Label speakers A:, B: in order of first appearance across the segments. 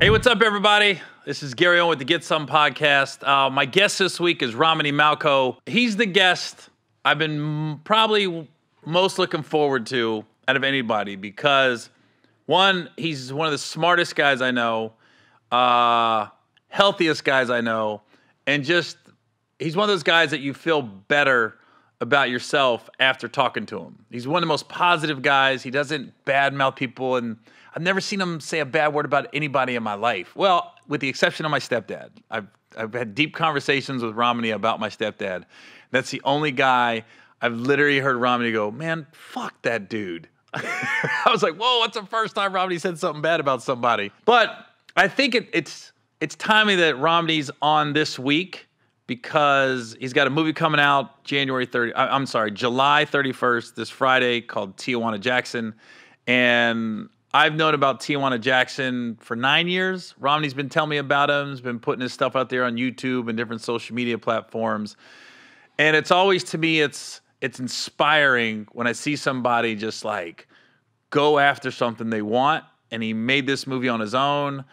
A: Hey, what's up, everybody? This is Gary Owen with the Get Some podcast. Uh, my guest this week is Romany Malco. He's the guest I've been probably most looking forward to out of anybody because, one, he's one of the smartest guys I know, uh, healthiest guys I know, and just he's one of those guys that you feel better about yourself after talking to him. He's one of the most positive guys. He doesn't badmouth people, and I've never seen him say a bad word about anybody in my life. Well, with the exception of my stepdad. I've I've had deep conversations with Romany about my stepdad. That's the only guy I've literally heard Romany go, "Man, fuck that dude." I was like, "Whoa, what's the first time Romany said something bad about somebody?" But I think it, it's it's timely that Romany's on this week because he's got a movie coming out January 30. I- I'm sorry, July 31st, this Friday, called Tijuana Jackson. And I've known about Tijuana Jackson for nine years. Romany's been telling me about him. He's been putting his stuff out there on YouTube and different social media platforms. And it's always to me, it's it's inspiring when I see somebody just like go after something they want. And he made this movie on his own,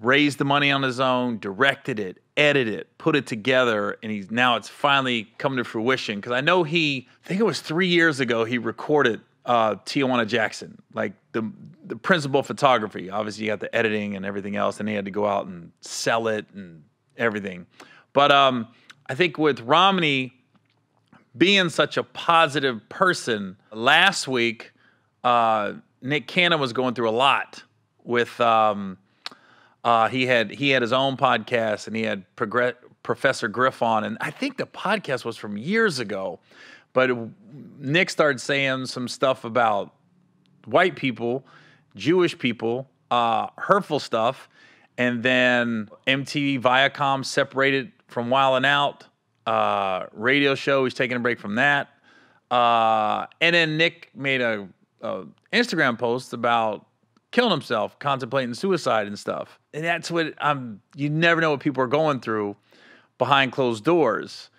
A: raised the money on his own, directed it, edited it, put it together, and he's now it's finally come to fruition. Because I know he, I think it was three years ago, he recorded uh, Tijuana Jackson, like the the principal photography. Obviously, you got the editing and everything else, and he had to go out and sell it and everything. But um, I think with Romany being such a positive person, last week uh, Nick Cannon was going through a lot with. Um, uh, he had he had his own podcast and he had Professor Griff on, and I think the podcast was from years ago. But Nick started saying some stuff about white people, Jewish people, uh, hurtful stuff, and then MTV Viacom separated from Wild and Out. Uh, radio show, he's taking a break from that. Uh, and then Nick made a, a Instagram post about killing himself, contemplating suicide and stuff. And that's what I'm. You never know what people are going through behind closed doors.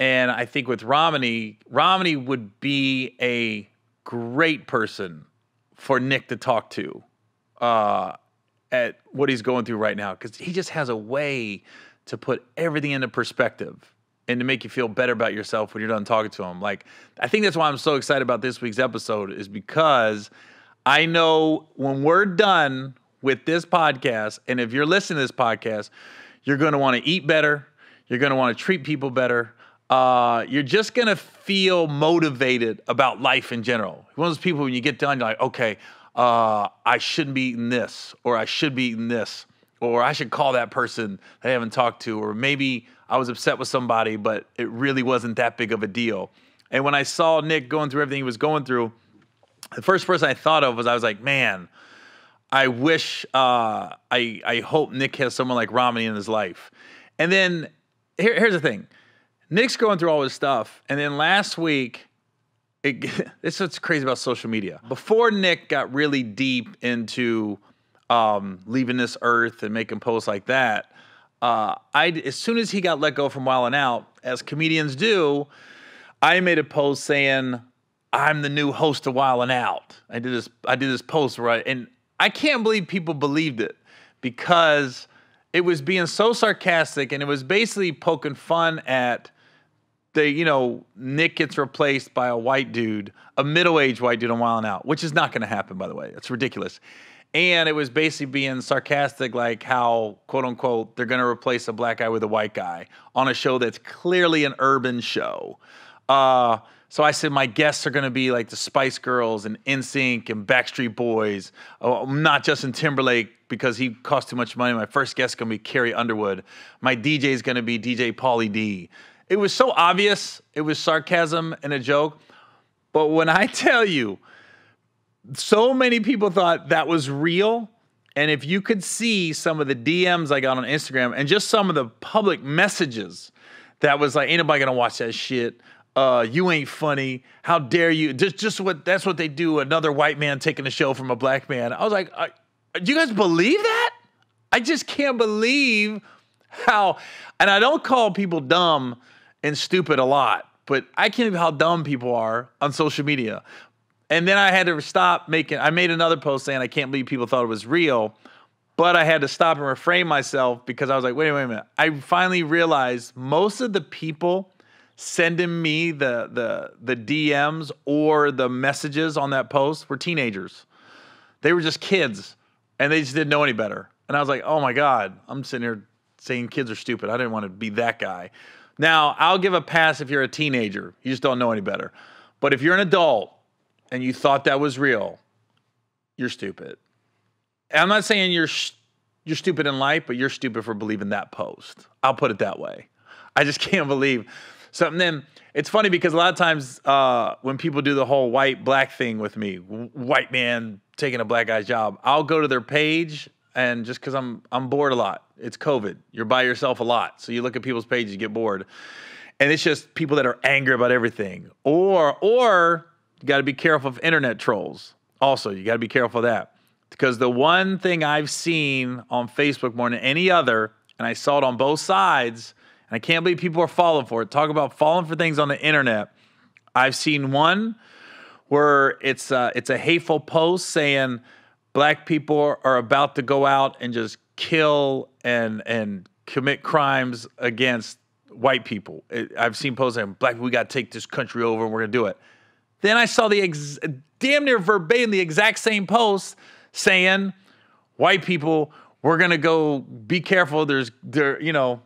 A: And I think with Romany, Romany would be a great person for Nick to talk to uh, at what he's going through right now because he just has a way to put everything into perspective and to make you feel better about yourself when you're done talking to him. Like, I think that's why I'm so excited about this week's episode is because I know when we're done with this podcast, and if you're listening to this podcast, you're going to want to eat better. You're going to want to treat people better. Uh, you're just to feel motivated about life in general. One of those people, when you get done, you're like, okay, uh, I shouldn't be eating this, or I should be eating this, or I should call that person that I haven't talked to, or maybe I was upset with somebody, but it really wasn't that big of a deal. And when I saw Nick going through everything he was going through, the first person I thought of was I was like, man, I wish, uh, I I hope Nick has someone like Romany in his life. And then here, here's the thing, Nick's going through all his stuff, and then last week, it, this is what's crazy about social media. Before Nick got really deep into um, leaving this earth and making posts like that, uh, I as soon as he got let go from Wild and Out, as comedians do, I made a post saying I'm the new host of Wild and Out. I did this. I did this post right, and I can't believe people believed it because it was being so sarcastic, and it was basically poking fun at the you know Nick gets replaced by a white dude, a middle-aged white dude on Wild Out, which is not going to happen, by the way. It's ridiculous. And it was basically being sarcastic, like how quote unquote they're going to replace a black guy with a white guy on a show that's clearly an urban show. Uh, so I said my guests are going to be like the Spice Girls and NSYNC and Backstreet Boys, oh, not Justin Timberlake because he cost too much money. My first guest is going to be Carrie Underwood. My DJ is going to be DJ Pauly D. It was so obvious. It was sarcasm and a joke. But when I tell you, so many people thought that was real. And if you could see some of the DMs I got on Instagram and just some of the public messages that was like, ain't nobody gonna watch that shit. Uh, you ain't funny. How dare you? Just, just what that's what they do. Another white man taking a show from a black man. I was like, do you guys believe that? I just can't believe how. And I don't call people dumb and stupid a lot, but I can't believe how dumb people are on social media. And then I had to stop making. I made another post saying I can't believe people thought it was real. But I had to stop and refrain myself because I was like, wait, wait a minute. I finally realized most of the people sending me the the the DMs or the messages on that post were teenagers. They were just kids and they just didn't know any better. And I was like, oh my God, I'm sitting here saying kids are stupid. I didn't want to be that guy. Now, I'll give a pass if you're a teenager. You just don't know any better. But if you're an adult and you thought that was real, you're stupid. And I'm not saying you're you're stupid in life, but you're stupid for believing that post. I'll put it that way. I just can't believe something. Then it's funny because a lot of times uh, when people do the whole white black thing with me, white man taking a black guy's job, I'll go to their page and just because I'm I'm bored a lot. It's COVID. You're by yourself a lot, so you look at people's pages, you get bored, and it's just people that are angry about everything. Or or you got to be careful of internet trolls. Also, you got to be careful of that because the one thing I've seen on Facebook more than any other, and I saw it on both sides, and I can't believe people are falling for it. Talk about falling for things on the internet. I've seen one where it's uh, it's a hateful post saying black people are about to go out and just kill and and commit crimes against white people. I've seen posts saying black people we got to take this country over and we're gonna do it. Then I saw the ex- damn near verbatim the exact same post saying white people we're gonna go be careful. There's there you know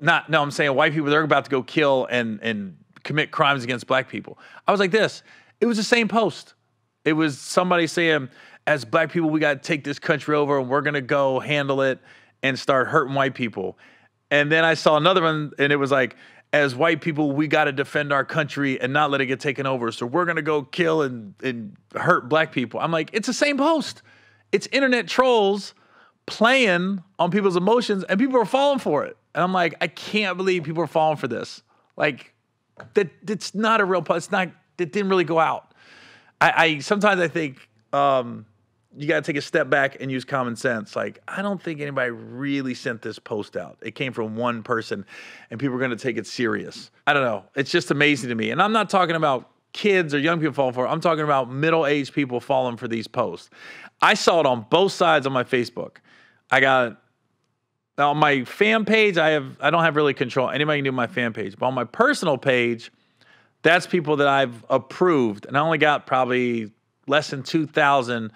A: not no I'm saying white people they're about to go kill and and commit crimes against black people. I was like this. It was the same post. It was somebody saying as black people, we got to take this country over and we're going to go handle it and start hurting white people. And then I saw another one and it was like, as white people, we got to defend our country and not let it get taken over. So we're going to go kill and, and hurt black people. I'm like, it's the same post. It's internet trolls playing on people's emotions and people are falling for it. And I'm like, I can't believe people are falling for this. Like, that it's not a real post. It's not, it didn't really go out. I, I sometimes I think, um, you got to take a step back and use common sense. Like, I don't think anybody really sent this post out. It came from one person, and people are going to take it serious. I don't know. It's just amazing to me. And I'm not talking about kids or young people falling for it. I'm talking about middle aged people falling for these posts. I saw it on both sides on my Facebook. I got on my fan page. I have I don't have really control. Anybody can do my fan page, but on my personal page, that's people that I've approved, and I only got probably less than two thousand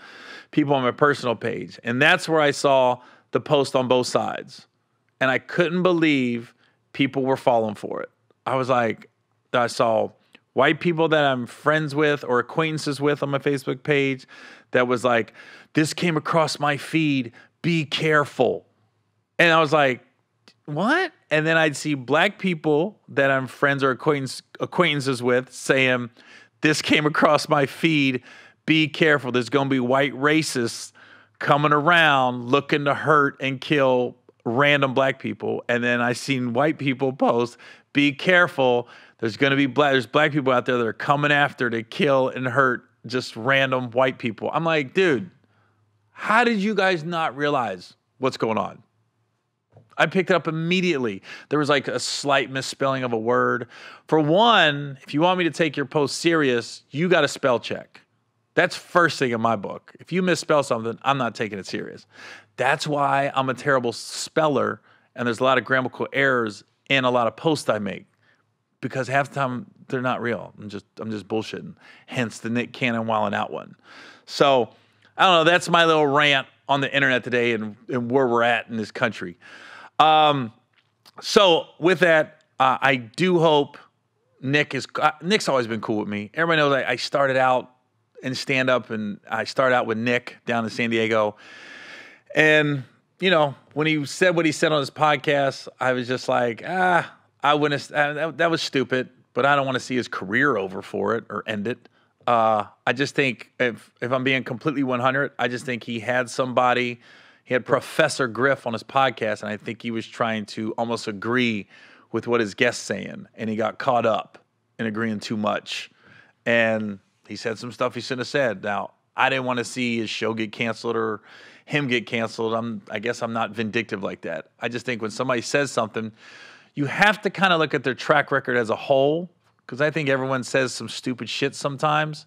A: people on my personal page. And that's where I saw the post on both sides. And I couldn't believe people were falling for it. I was like, I saw white people that I'm friends with or acquaintances with on my Facebook page that was like, this came across my feed, be careful. And I was like, what? And then I'd see black people that I'm friends or acquaintance, acquaintances with saying, this came across my feed, be careful. There's going to be white racists coming around looking to hurt and kill random black people. And then I seen white people post, be careful. There's going to be black, there's black people out there that are coming after to kill and hurt just random white people. I'm like, dude, how did you guys not realize what's going on? I picked it up immediately. There was like a slight misspelling of a word. For one, if you want me to take your post serious, you got to spell check. That's first thing in my book. If you misspell something, I'm not taking it serious. That's why I'm a terrible speller and there's a lot of grammatical errors in a lot of posts I make because half the time they're not real. I'm just I'm just bullshitting. Hence the Nick Cannon wilding out one. So I don't know. That's my little rant on the internet today and, and where we're at in this country. Um, so with that, uh, I do hope Nick is. Uh, Nick's always been cool with me. Everybody knows I, I started out in stand up, and I started out with Nick down in San Diego. And, you know, when he said what he said on his podcast, I was just like, ah, I wouldn't, that, that was stupid, but I don't want to see his career over for it or end it. Uh, I just think if if I'm being completely 100, I just think he had somebody. He had Professor Griff on his podcast, and I think he was trying to almost agree with what his guest's saying, and he got caught up in agreeing too much. And he said some stuff he shouldn't have said. Now, I didn't want to see his show get canceled or him get canceled. I'm I guess I'm not vindictive like that. I just think when somebody says something, you have to kind of look at their track record as a whole because I think everyone says some stupid shit sometimes.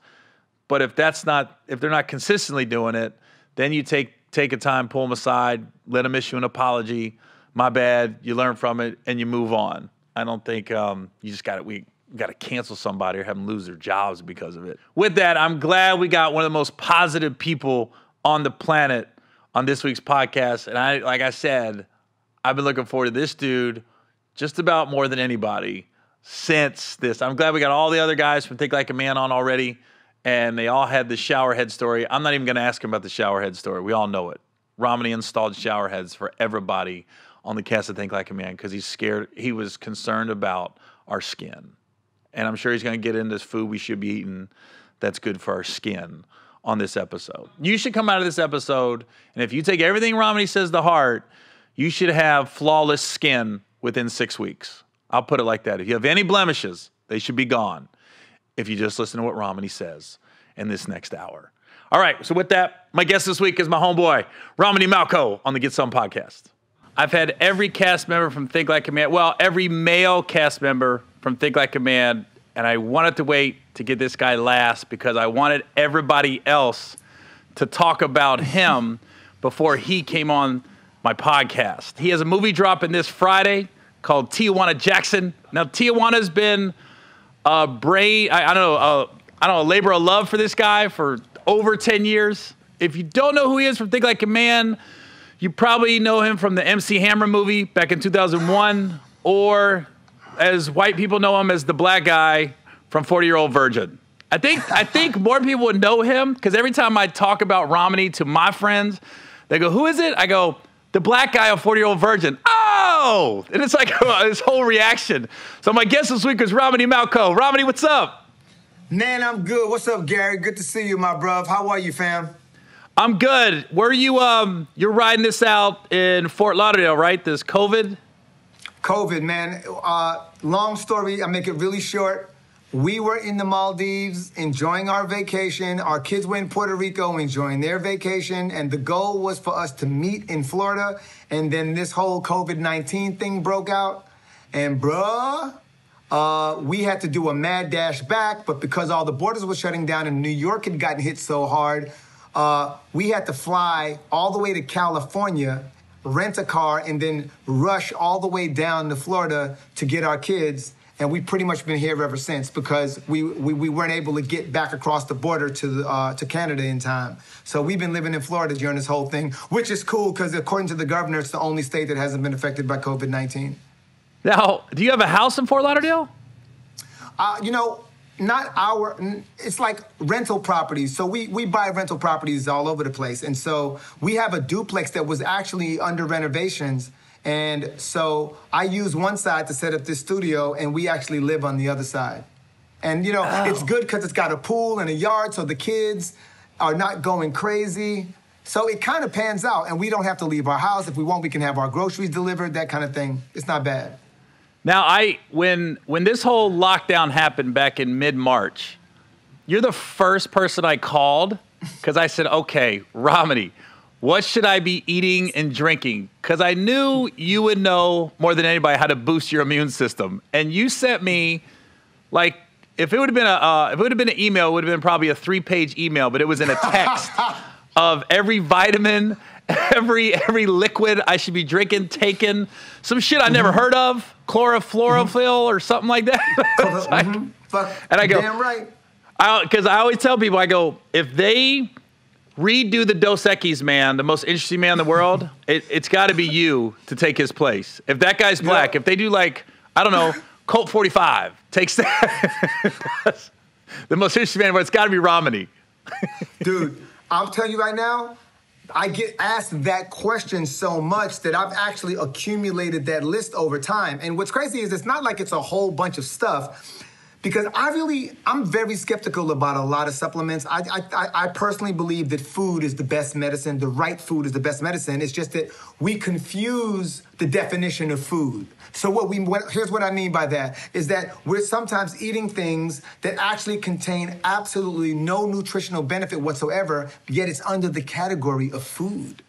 A: But if that's not if they're not consistently doing it, Then you take take a time, pull them aside, let them issue an apology. My bad. You learn from it and you move on. I don't think um, you just got to we got to cancel somebody or have them lose their jobs because of it. With that, I'm glad we got one of the most positive people on the planet on this week's podcast. And I, like I said, I've been looking forward to this dude just about more than anybody since this. I'm glad we got all the other guys from Think Like a Man on already, and they all had the shower head story. I'm not even going to ask him about the shower head story. We all know it. Romany installed shower heads for everybody on the cast of Think Like a Man because he's scared. He was concerned about our skin. And I'm sure he's going to get into this food we should be eating that's good for our skin on this episode. You should come out of this episode, and if you take everything Romany says to heart, you should have flawless skin within six weeks. I'll put it like that. If you have any blemishes, they should be gone if you just listen to what Romany says in this next hour. All right, so with that, my guest this week is my homeboy, Romany Malco on the Get Some podcast. I've had every cast member from Think Like a Man, well, every male cast member from Think Like a Man, and I wanted to wait to get this guy last because I wanted everybody else to talk about him before he came on my podcast. He has a movie dropping this Friday called Tijuana Jackson. Now, Tijuana's been a brain, I, I don't know, a, I don't know, a labor of love for this guy for over 10 years. If you don't know who he is from Think Like a Man, you probably know him from the MC Hammer movie back in 2001, or as white people know him as the black guy from 40 Year Old Virgin. I think I think more people would know him because every time I talk about Romany to my friends, they go, "Who is it?" I go, "The black guy of 40 Year Old Virgin." Oh, and it's like this whole reaction. So my guest this week is Romany Malco. Romany, what's up?
B: Man, I'm good. What's up, Gary? Good to see you, my bruv. How are you, fam?
A: I'm good. Were you um you're riding this out in Fort Lauderdale, right? This COVID?
B: COVID, man. Uh, long story. I make it really short. We were in the Maldives enjoying our vacation. Our kids were in Puerto Rico enjoying their vacation. And the goal was for us to meet in Florida. And then this whole COVID 19 thing broke out. And bruh, uh, we had to do a mad dash back. But because all the borders were shutting down and New York had gotten hit so hard, uh, we had to fly all the way to California, rent a car, and then rush all the way down to Florida to get our kids. And we've pretty much been here ever since because we, we, we weren't able to get back across the border to the, uh, to Canada in time. So we've been living in Florida during this whole thing, which is cool because according to the governor, it's the only state that hasn't been affected by COVID 19.
A: Now, do you have a house in Fort Lauderdale?
B: Uh, you know, not our it's like rental properties. So we we buy rental properties all over the place. And so we have a duplex that was actually under renovations. And so i use one side to set up this studio and we actually live on the other side. And you know oh. it's good because it's got a pool and a yard so the kids are not going crazy. So it kind of pans out and we don't have to leave our house. If we want we can have our groceries delivered that kind of thing. It's not bad
A: now, I when when this whole lockdown happened back in mid March, you're the first person I called because I said, "Okay, Romany, what should I be eating and drinking?" Because I knew you would know more than anybody how to boost your immune system, and you sent me like if it would have been a uh, if it would have been an email, it would have been probably a three page email, but it was in a text of every vitamin every every liquid I should be drinking, taking some shit I never mm-hmm. heard of, chlorophyll mm-hmm. or something like that. like,
B: mm-hmm. and I go, damn right.
A: Because I, I, always tell people, I go, if they redo the Dos Equis man, the most interesting man in the world, it, has got to be you to take his place. If that guy's black, yeah. if they do like, I don't know, Colt 45 takes that, the most interesting man, but it's got to be Romany.
B: Dude, I'll tell you right now, I get asked that question so much that I've actually accumulated that list over time. And what's crazy is it's not like it's a whole bunch of stuff because I really I'm very skeptical about a lot of supplements. I, I I personally believe that food is the best medicine. The right food is the best medicine. It's just that we confuse the definition of food. So what we what, here's what I mean by that is that we're sometimes eating things that actually contain absolutely no nutritional benefit whatsoever, yet it's under the category of food.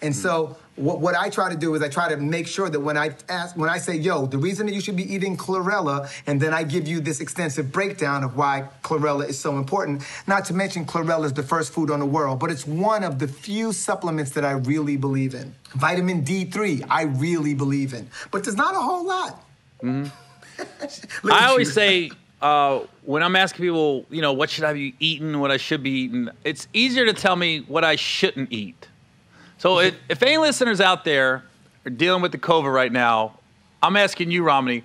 B: And so what, what I try to do is I try to make sure that when I ask, when I say, yo, the reason that you should be eating chlorella, and then I give you this extensive breakdown of why chlorella is so important. Not to mention chlorella is the first food on the world, but it's one of the few supplements that I really believe in. Vitamin D3, I really believe in, but there's not a whole lot.
A: Mm-hmm. I always say uh, when I'm asking people, you know, what should I be eating, what I should be eating, it's easier to tell me what I shouldn't eat. So if, any listeners out there are dealing with the COVID right now, I'm asking you, Romany.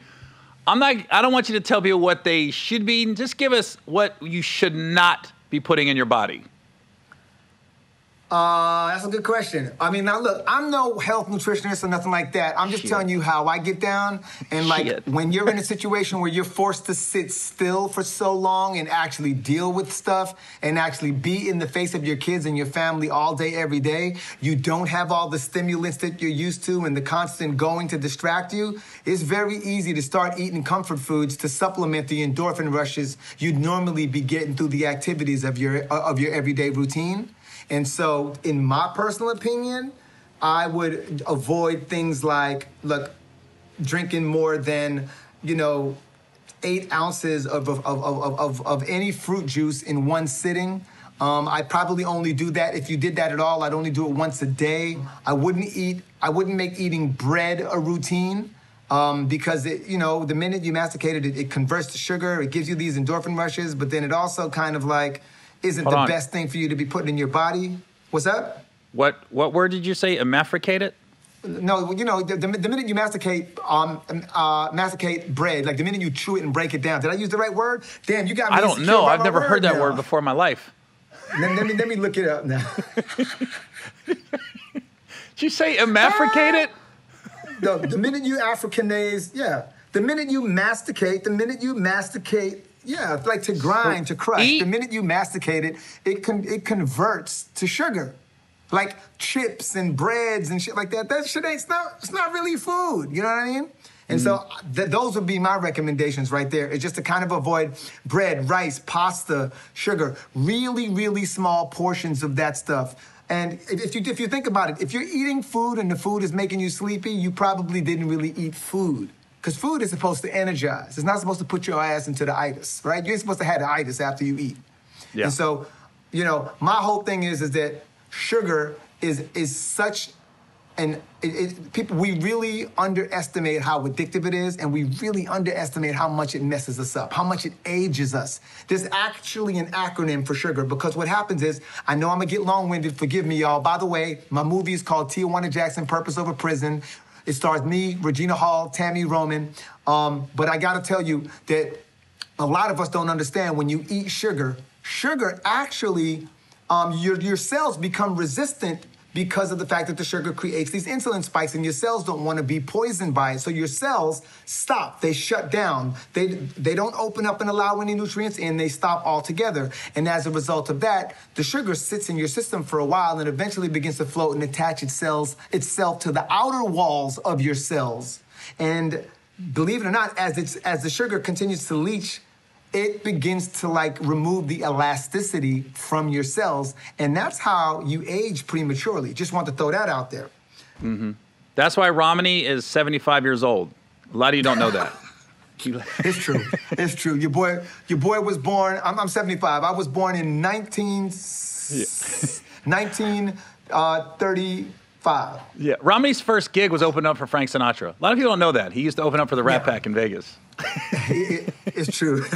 A: I'm not. I don't want you to tell people what they should be. Just give us what you should not be putting in your body.
B: Uh, that's a good question. I mean, now look, I'm no health nutritionist or nothing like that. I'm just Shit. telling you how I get down. And like Shit. when you're in a situation where you're forced to sit still for so long and actually deal with stuff and actually be in the face of your kids and your family all day, every day, you don't have all the stimulants that you're used to and the constant going to distract you. It's very easy to start eating comfort foods to supplement the endorphin rushes you'd normally be getting through the activities of your of your everyday routine. And so, in my personal opinion, I would avoid things like, look, drinking more than, you know, eight ounces of, of, of, of, of, any fruit juice in one sitting. Um, I probably only do that if you did that at all. I'd only do it once a day. I wouldn't eat. I wouldn't make eating bread a routine um, because it, you know, the minute you masticate it, it, it converts to sugar. It gives you these endorphin rushes, but then it also kind of like isn't Hold the on. best thing for you to be putting in your body. What's that?
A: What what word did you say? Emaffricate
B: No, you know, the, the, the minute you masticate, um, uh, masticate bread, like the minute you chew it and break it down. Did I use the right word? Damn, you got me.
A: I don't know. I've never heard that now. word before in my life.
B: Let, let, me let me look it up now.
A: Did you say emaffricate
B: No, the minute you Africanize, yeah. The minute you masticate, the minute you masticate yeah, like to grind, to crush. Eat. The minute you masticate it, it con- it converts to sugar. Like chips and breads and shit like that. That shit ain't it's not it's not really food. You know what I mean? And mm. so th- those would be my recommendations right there. It's just to kind of avoid bread, rice, pasta, sugar, really, really small portions of that stuff. And if you if you think about it, if you're eating food and the food is making you sleepy, you probably didn't really eat food. Because food is supposed to energize. It's not supposed to put your ass into the itis, right? You ain't supposed to have the itis after you eat. Yeah. And so, you know, my whole thing is is that sugar is is such and it, it, people we really underestimate how addictive it is and we really underestimate how much it messes us up how much it ages us there's actually an acronym for sugar because what happens is i know i'm gonna get long-winded forgive me y'all by the way my movie is called tijuana jackson purpose over prison it stars me, Regina Hall, Tami Roman. Um, but I gotta tell you that a lot of us don't understand when you eat sugar, sugar actually, um, your, your cells become resistant because of the fact that the sugar creates these insulin spikes and your cells don't want to be poisoned by it. So your cells stop, they shut down. They they don't open up and allow any nutrients in, they stop altogether. And as a result of that, the sugar sits in your system for a while and eventually begins to float and attach itself itself to the outer walls of your cells. And believe it or not, as it's as the sugar continues to leach it begins to like remove the elasticity from your cells. And that's how you age prematurely. Just want to throw that out there.
A: Mm-hmm. That's why Romany is 75 years old. A lot of you don't know that.
B: it's true. It's true. Your boy, your boy was born. I'm, I'm 75. I was born in 19, yeah. 1935. Uh,
A: yeah. Romany's first gig was opening up for Frank Sinatra. A lot of people don't know that. He used to open up for the Rat yeah. Pack in Vegas.
B: it, it's true.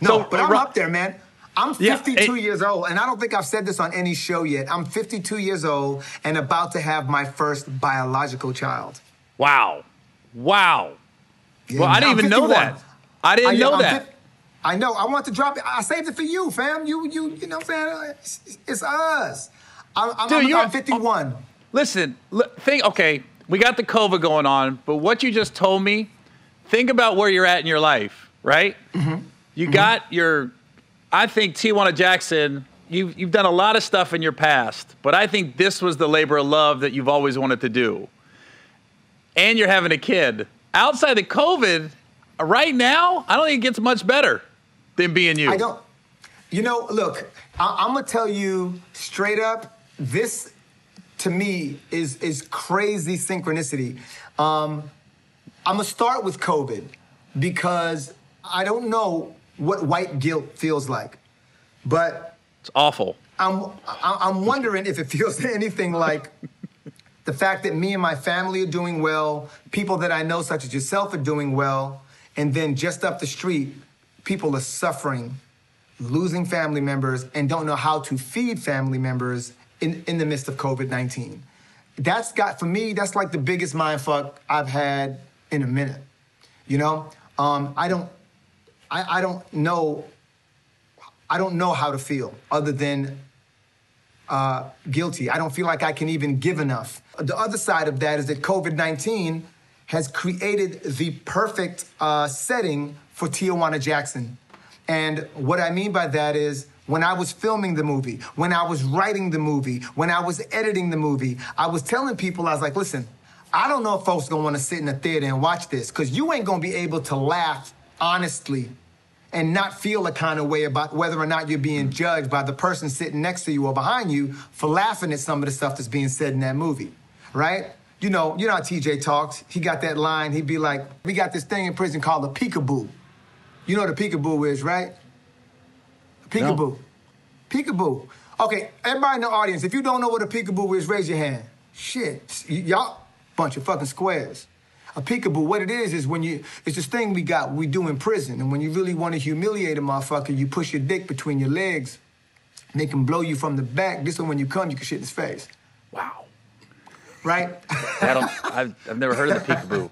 B: no, so, but uh, I'm up there, man. I'm 52 yeah, it, years old, and I don't think I've said this on any show yet. I'm 52 years old and about to have my first biological child.
A: Wow. Wow. Yeah, well, I didn't even 51. know that. I didn't I, know I'm that.
B: I know. I want to drop it. I saved it for you, fam. You, you, you know what I'm saying? It's, it's us. I'm, I'm, Dude, I'm, I'm 51.
A: listen, think. Okay, we got the COVID going on, but what you just told me think about where you're at in your life, right? Mm-hmm. You mm-hmm. got your, I think Tijuana Jackson, you've, you've done a lot of stuff in your past, but I think this was the labor of love that you've always wanted to do. And you're having a kid. Outside of COVID, right now, I don't think it gets much better than being you.
B: I don't. You know, look, I- I'm going to tell you straight up this to me is is crazy synchronicity. Um, I'm gonna start with COVID because I don't know what white guilt feels like, but
A: it's awful.
B: I'm I'm wondering if it feels anything like the fact that me and my family are doing well, people that I know, such as yourself, are doing well, and then just up the street, people are suffering, losing family members, and don't know how to feed family members in, in the midst of COVID 19. That's got, for me, that's like the biggest mind fuck I've had in a minute. You know, um, I don't, I, I don't know, I don't know how to feel other than uh, guilty. I don't feel like I can even give enough. The other side of that is that COVID 19 has created the perfect uh, setting for Tijuana Jackson. And what I mean by that is when I was filming the movie, when I was writing the movie, when I was editing the movie, I was telling people, I was like, listen, I don't know if folks gonna wanna sit in the theater and watch this, because you ain't gonna be able to laugh honestly and not feel a kind of way about whether or not you're being judged by the person sitting next to you or behind you for laughing at some of the stuff that's being said in that movie, right? You know, you know how TJ talks. He got that line. He'd be like, "We got this thing in prison called a peekaboo." You know what a peekaboo is, right? A peekaboo. No. Peekaboo. Okay, everybody in the audience, if you don't know what a peekaboo is, raise your hand. Shit, y'all bunch of fucking squares a peekaboo. What it is is when you it's this thing we got we do in prison, and when you really want to humiliate a motherfucker, you push your dick between your legs, They can blow you from the back. This one, when you come, you can shit in his face.
A: Wow.
B: Right?
A: I've, I've never heard of the peekaboo.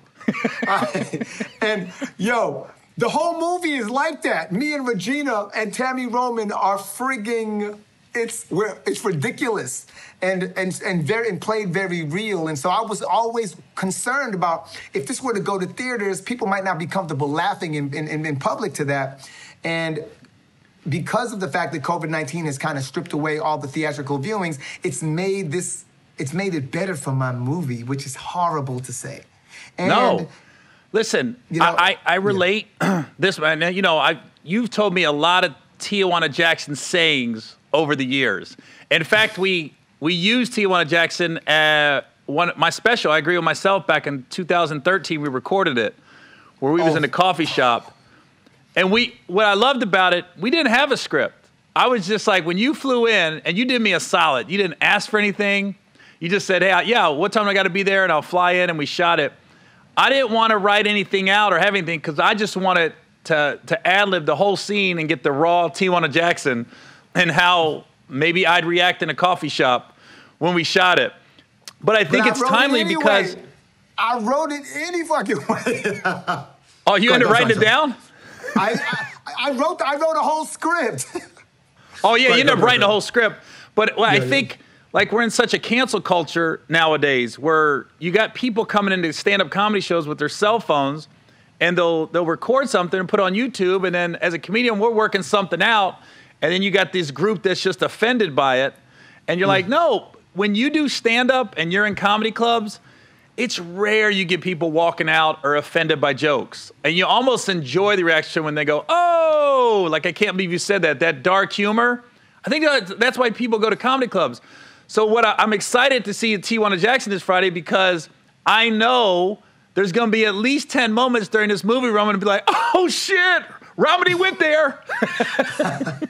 B: and yo, the whole movie is like that. Me and Regina and Tami Roman are frigging it's it's ridiculous and and and very and played very real. And so I was always concerned about if this were to go to theaters, people might not be comfortable laughing in, in, in public to that. And because of the fact that COVID nineteen has kind of stripped away all the theatrical viewings, it's made this it's made it better for my movie, which is horrible to say.
A: And, no. Listen, you know, I, I, I relate yeah. this man. You know, I you've told me a lot of Tijuana Jackson sayings over the years. In fact, we we used Tijuana Jackson at one my special. I agree with myself. Back in 2013, we recorded it where we oh. was in a coffee shop, and we what I loved about it, we didn't have a script. I was just like, when you flew in and you did me a solid, you didn't ask for anything. You just said, hey, yeah, what time I got to be there, and I'll fly in, and we shot it. I didn't want to write anything out or have anything because I just wanted to to ad lib the whole scene and get the raw Tijuana Jackson and how maybe I'd react in a coffee shop when we shot it. But I think but it's timely it anyway. because
B: I wrote it any fucking way.
A: oh, you ended up writing it down?
B: I, I, I, wrote I wrote a whole script.
A: oh yeah, you ended up writing a whole script. But well, yeah, I think yeah. Like we're in such a cancel culture nowadays where you got people coming into stand-up comedy shows with their cell phones and they'll they'll record something and put on YouTube and then as a comedian we're working something out and then you got this group that's just offended by it. And you're mm. like, no, when you do stand up and you're in comedy clubs, it's rare you get people walking out or offended by jokes. And you almost enjoy the reaction when they go, oh, like, I can't believe you said that. That dark humor. I think that's why people go to comedy clubs. So, what I, am excited to see Tijuana Jackson this Friday because I know there's going to be at least 10 moments during this movie where I'm going to be like, oh shit, Romany went there.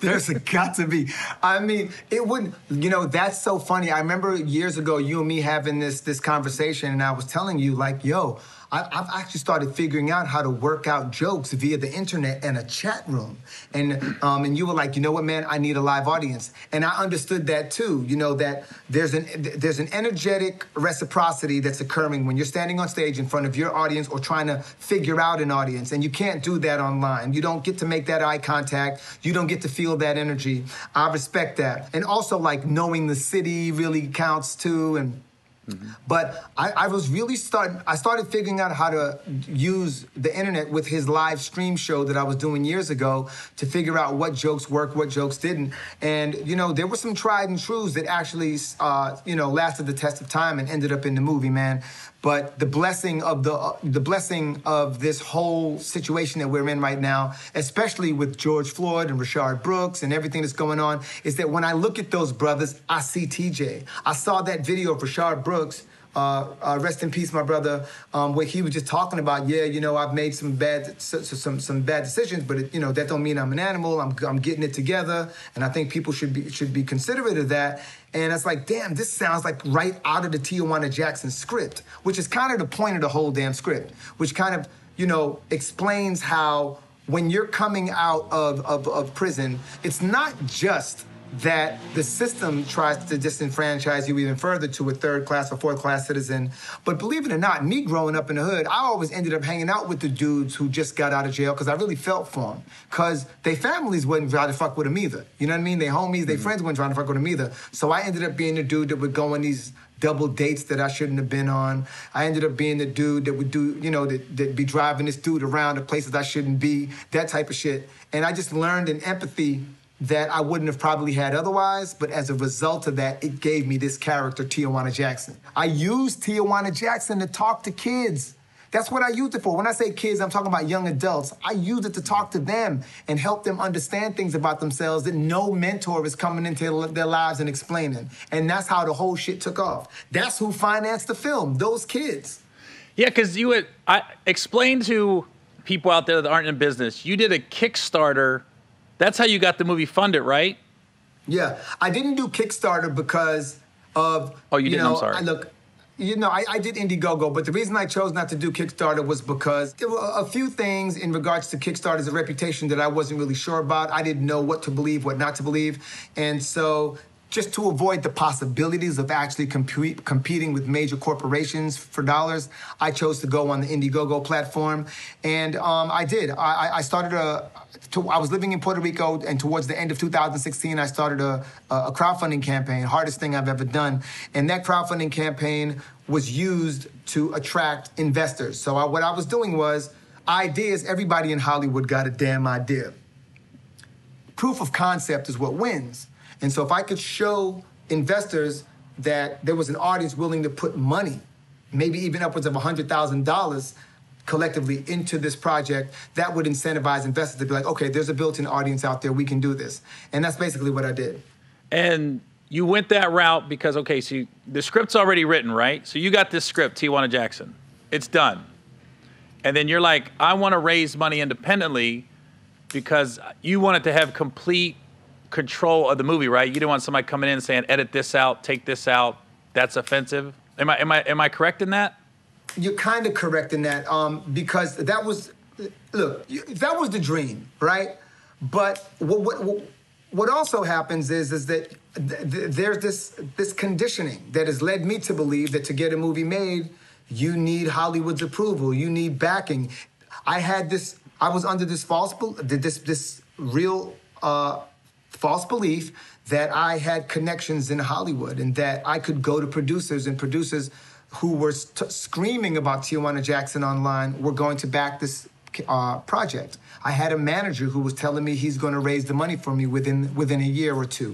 B: There's got to be. I mean, it would. You know, that's so funny. I remember years ago, you and me having this this conversation, and I was telling you, like, yo, I, have actually started figuring out how to work out jokes via the internet and a chat room. And um, and you were like, you know what, man, I need a live audience. And I understood that too. You know that there's an there's an energetic reciprocity that's occurring when you're standing on stage in front of your audience or trying to figure out an audience, and you can't do that online. You don't get to make that eye contact. You don't get to feel that energy. I respect that. And also like knowing the city really counts too, and Mm-hmm. But I, I, was really starting, I started figuring out how to use the internet with his live stream show that I was doing years ago to figure out what jokes worked, what jokes didn't. And, you know, there were some tried and trues that actually, uh, you know, lasted the test of time and ended up in the movie, man. But the blessing of the uh, the blessing of this whole situation that we're in right now, especially with George Floyd and Rayshard Brooks and everything that's going on, is that when I look at those brothers, I see TJ. I saw that video of Rayshard Brooks uh, uh, rest in peace, my brother, um, where he was just talking about, yeah, you know, I've made some bad, some some bad decisions, but it, you know that don't mean I'm an animal. I'm I'm getting it together, and I think people should be should be considerate of that. And it's like, damn, this sounds like right out of the Tijuana Jackson script, which is kind of the point of the whole damn script, which kind of you know explains how when you're coming out of, of, of prison, it's not just that the system tries to disenfranchise you even further to a third class or fourth class citizen. But believe it or not, me growing up in the hood, I always ended up hanging out with the dudes who just got out of jail because I really felt for them. Because their families wouldn't try to fuck with them either. You know what I mean? Their homies, their mm-hmm. friends wouldn't try to fuck with them either. So I ended up being the dude that would go on these double dates that I shouldn't have been on. I ended up being the dude that would do, you know, that, that be driving this dude around to places I shouldn't be, that type of shit. And I just learned an empathy that I wouldn't have probably had otherwise, but as a result of that, it gave me this character, Tijuana Jackson. I used Tijuana Jackson to talk to kids. That's what I used it for. When I say kids, I'm talking about young adults. I used it to talk to them and help them understand things about themselves that no mentor is coming into their lives and explaining. And that's how the whole shit took off. That's who financed the film, those kids.
A: Yeah, because you would explain to people out there that aren't in business, you did a Kickstarter that's how you got the movie funded, right?
B: Yeah, I didn't do Kickstarter because of.
A: Oh, you, you didn't.
B: Know,
A: I'm sorry.
B: I, look, you know, I, I, did Indiegogo, but the reason I chose not to do Kickstarter was because there were a few things in regards to Kickstarter's reputation that I wasn't really sure about. I didn't know what to believe, what not to believe. And so just to avoid the possibilities of actually compete, competing with major corporations for dollars, I chose to go on the Indiegogo platform, and um, I did. I, I started a. To, I was living in Puerto Rico, and towards the end of 2016, I started a, a crowdfunding campaign, hardest thing I've ever done, and that crowdfunding campaign was used to attract investors. So I, what I was doing was ideas. Everybody in Hollywood got a damn idea. Proof of concept is what wins. And so if I could show investors that there was an audience willing to put money, maybe even upwards of $100,000 collectively into this project, that would incentivize investors to be like, okay, there's a built-in audience out there, we can do this. And that's basically what I did.
A: And you went that route because, okay, so you, the script's already written, right? So you got this script, Tijuana Jackson. It's done. And then you're like, I want to raise money independently because you wanted to have complete control of the movie, right? You didn't want somebody coming in saying, "Edit this out, take this out." That's offensive. Am I am I am I correct in that?
B: You're kind of correct in that, um, because that was look that was the dream, right? But what what what also happens is is that th- th- there's this this conditioning that has led me to believe that to get a movie made, you need Hollywood's approval, you need backing. I had this. I was under this false, this this real. Uh, false belief that I had connections in Hollywood and that I could go to producers and producers who were screaming about Tijuana Jackson online were going to back this uh, project. I had a manager who was telling me he's going to raise the money for me within within a year or two.